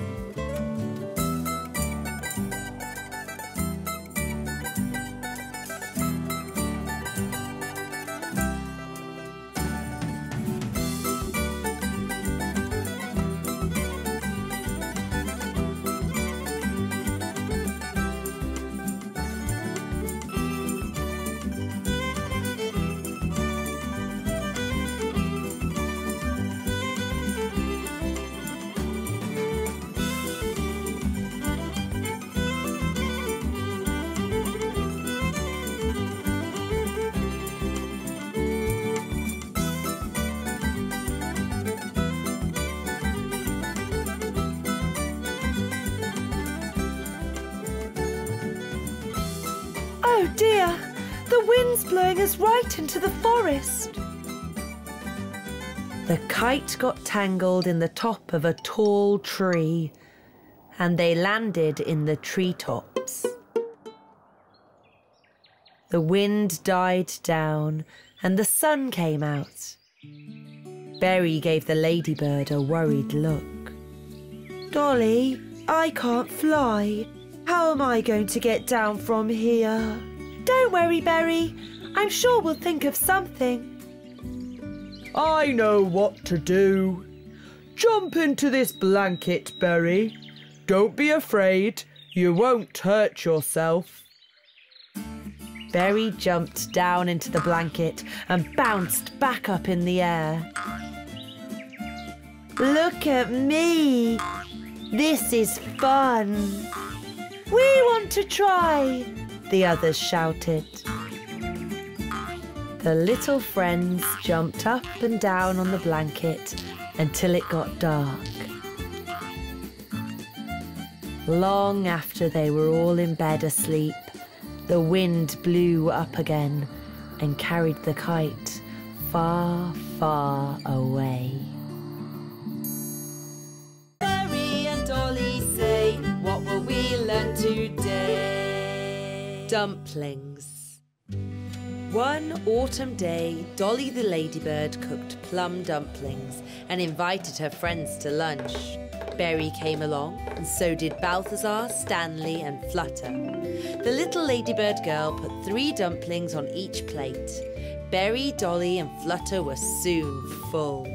Kite got tangled in the top of a tall tree and they landed in the treetops. The wind died down and the sun came out. Berry gave the ladybird a worried look. Dolly, I can't fly. How am I going to get down from here? Don't worry, Berry. I'm sure we'll think of something. I know what to do. Jump into this blanket, Berry. Don't be afraid. You won't hurt yourself. Berry jumped down into the blanket and bounced back up in the air. Look at me. This is fun. We want to try, the others shouted. The little friends jumped up and down on the blanket until it got dark. Long after they were all in bed asleep, the wind blew up again and carried the kite far, far away. Berry and Dolly say, What will we learn today? Dumplings. One autumn day, Dolly the ladybird cooked plum dumplings and invited her friends to lunch. Berry came along, and so did Balthazar, Stanley, and Flutter. The little ladybird girl put three dumplings on each plate. Berry, Dolly, and Flutter were soon full.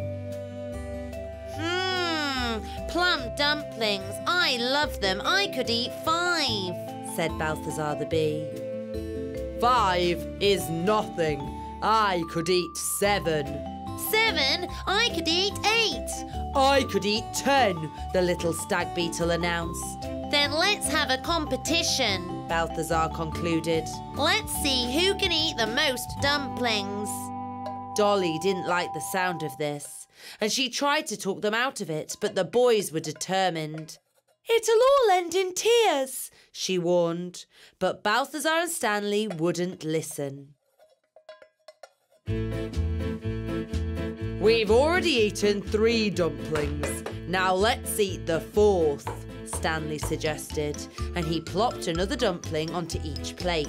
Mmm, plum dumplings. I love them. I could eat five. said Balthazar the bee. Five is nothing. I could eat seven. Seven. I could eat eight. I could eat ten, the little stag beetle announced. Then let's have a competition. Balthazar concluded. Let's see who can eat the most dumplings. Dolly didn't like the sound of this, and she tried to talk them out of it, but the boys were determined. It'll all end in tears, She warned, but Balthazar and Stanley wouldn't listen. We've already eaten three dumplings. Now let's eat the fourth, Stanley suggested, and he plopped another dumpling onto each plate.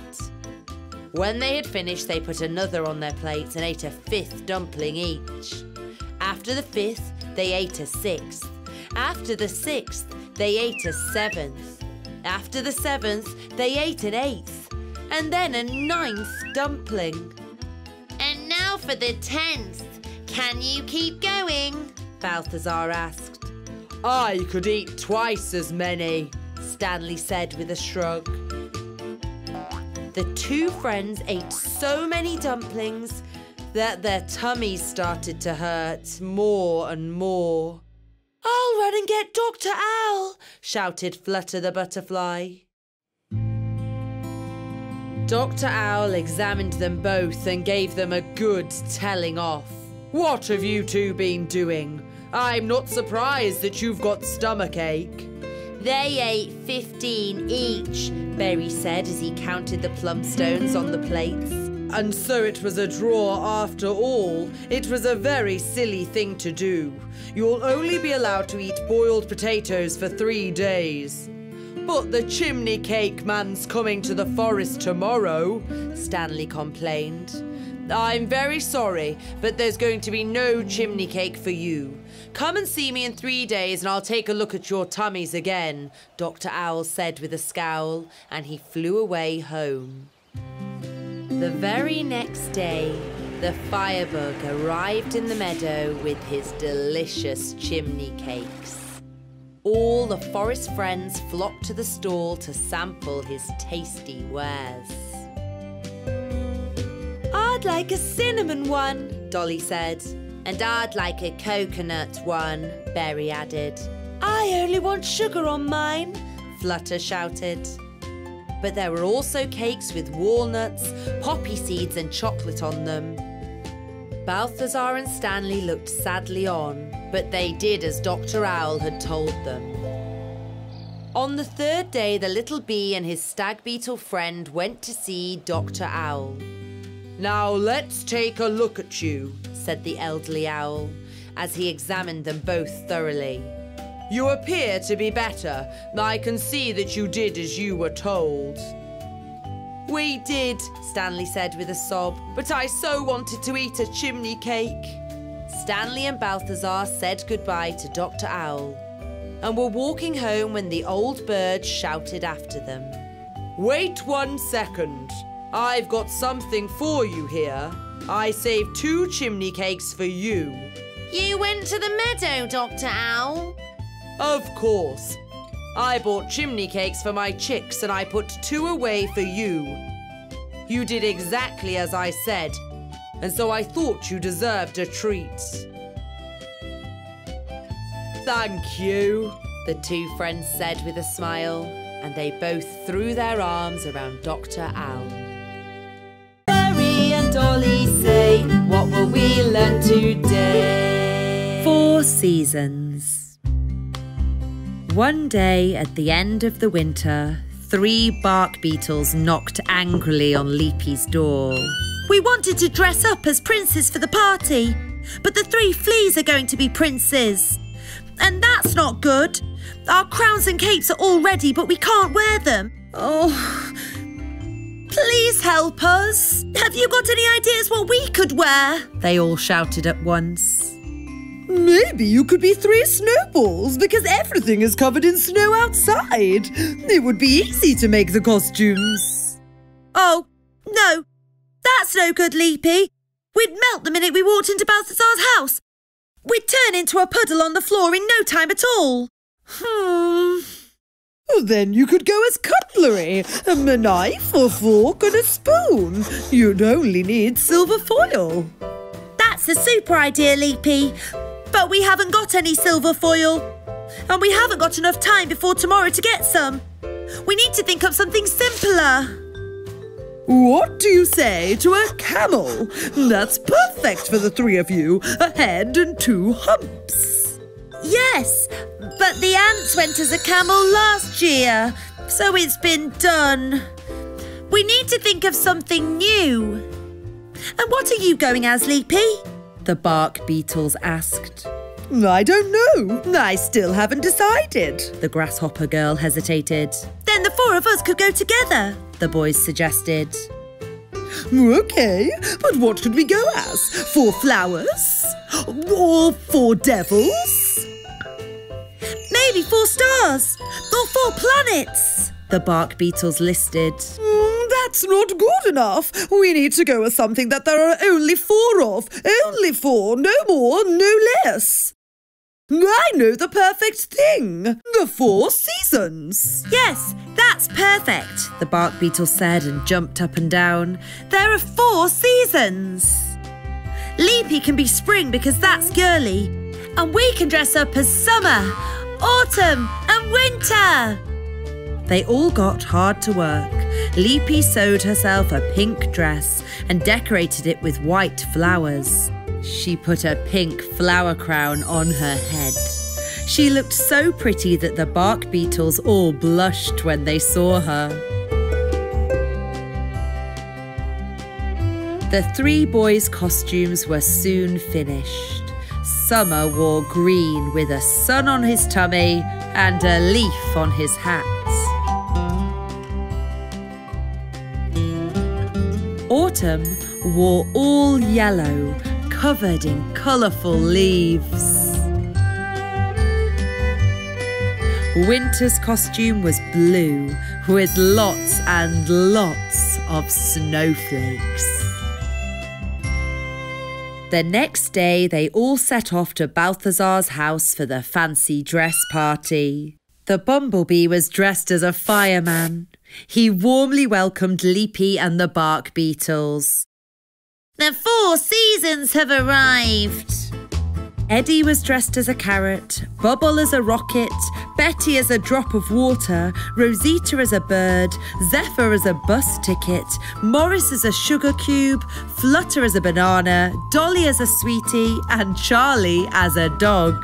When they had finished, they put another on their plates and ate a fifth dumpling each. After the fifth, they ate a sixth. After the sixth, they ate a seventh. After the seventh, they ate an eighth. And then a ninth dumpling. And now for the tenth. Can you keep going? Balthazar asked. I could eat twice as many. Stanley said with a shrug. The two friends ate so many dumplings that their tummies started to hurt more and more. I'll run and get Dr. Owl. shouted Flutter the butterfly. Dr. Owl examined them both and gave them a good telling off. What have you two been doing? I'm not surprised that you've got stomach ache. They ate 15 each. Berry said as he counted the plum stones on the plates. And so it was a draw after all. It was a very silly thing to do. You'll only be allowed to eat boiled potatoes for three days. But the chimney cake man's coming to the forest tomorrow, Stanley complained. I'm very sorry, but there's going to be no chimney cake for you. Come and see me in three days and I'll take a look at your tummies again, Dr. Owl said with a scowl, and he flew away home. The very next day, the firebug arrived in the meadow with his delicious chimney cakes. All the forest friends flocked to the stall to sample his tasty wares. I'd like a cinnamon one. Dolly said. And I'd like a coconut one, Berry added. I only want sugar on mine. Flutter shouted. But there were also cakes with walnuts, poppy seeds, and chocolate on them. Balthazar and Stanley looked sadly on, but they did as Dr. Owl had told them. On the third day, the little bee and his stag beetle friend went to see Dr. Owl. Now let's take a look at you, said the elderly owl, as he examined them both thoroughly. You appear to be better. I can see that you did as you were told. We did, Stanley said with a sob, but I so wanted to eat a chimney cake. Stanley and Balthazar said goodbye to Dr. Owl and were walking home when the old bird shouted after them. Wait one second. I've got something for you here. I saved two chimney cakes for you. You went to the meadow, Dr. Owl. Of course. I bought chimney cakes for my chicks and I put two away for you. You did exactly as I said, and so I thought you deserved a treat. Thank you, the two friends said with a smile, and they both threw their arms around Dr. Owl. Berry and Dolly say, What will we learn today? Four seasons. One day at the end of the winter, three bark beetles knocked angrily on Leapy's door. We wanted to dress up as princes for the party, but the three fleas are going to be princes. And that's not good. Our crowns and capes are all ready, but we can't wear them. Oh, please help us. Have you got any ideas what we could wear? They all shouted at once. Maybe you could be three snowballs because everything is covered in snow outside. It would be easy to make the costumes. Oh, no. That's no good, Leapy. We'd melt the minute we walked into Balthazar's house. We'd turn into a puddle on the floor in no time at all. Hmm. Then you could go as cutlery, a knife, a fork, and a spoon. You'd only need silver foil. That's a super idea, Leapy. But we haven't got any silver foil. And we haven't got enough time before tomorrow to get some. We need to think of something simpler. What do you say to a camel? That's perfect for the three of you. A head and two humps. Yes, but the ants went as a camel last year, so it's been done. We need to think of something new. And what are you going as, Leapy? The bark beetles asked. I don't know. I still haven't decided. The grasshopper girl hesitated. Then the four of us could go together, the boys suggested. OK, but what could we go as? Four flowers? Or four devils? Maybe four stars or four planets. The bark beetles listed. Mm, that's not good enough. We need to go with something that there are only four of. Only four, no more, no less. I know the perfect thing. The four seasons. Yes, that's perfect, the bark beetle said and jumped up and down. There are four seasons. Leapy can be spring because that's girly. And we can dress up as summer, autumn, and winter. They all got hard to work. Leapy sewed herself a pink dress and decorated it with white flowers. She put a pink flower crown on her head. She looked so pretty that the bark beetles all blushed when they saw her. The three boys' costumes were soon finished. Summer wore green with a sun on his tummy and a leaf on his hat. Autumn wore all yellow, covered in colourful leaves. Winter's costume was blue with lots and lots of snowflakes. The next day, they all set off to Balthazar's house for the fancy dress party. The bumblebee was dressed as a fireman. He warmly welcomed Leapy and the bark beetles. The four seasons have arrived. Eddie was dressed as a carrot, Bubble as a rocket, Betty as a drop of water, Rosita as a bird, Zephyr as a bus ticket, Morris as a sugar cube, Flutter as a banana, Dolly as a sweetie, and Charlie as a dog.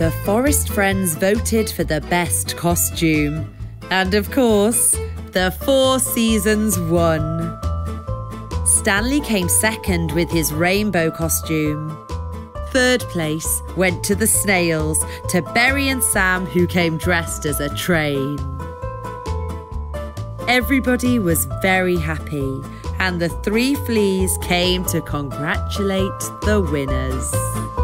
The Forest Friends voted for the best costume. And of course, the Four Seasons won. Stanley came second with his rainbow costume. Third place went to the snails, to Berry and Sam, who came dressed as a train. Everybody was very happy, and the three fleas came to congratulate the winners.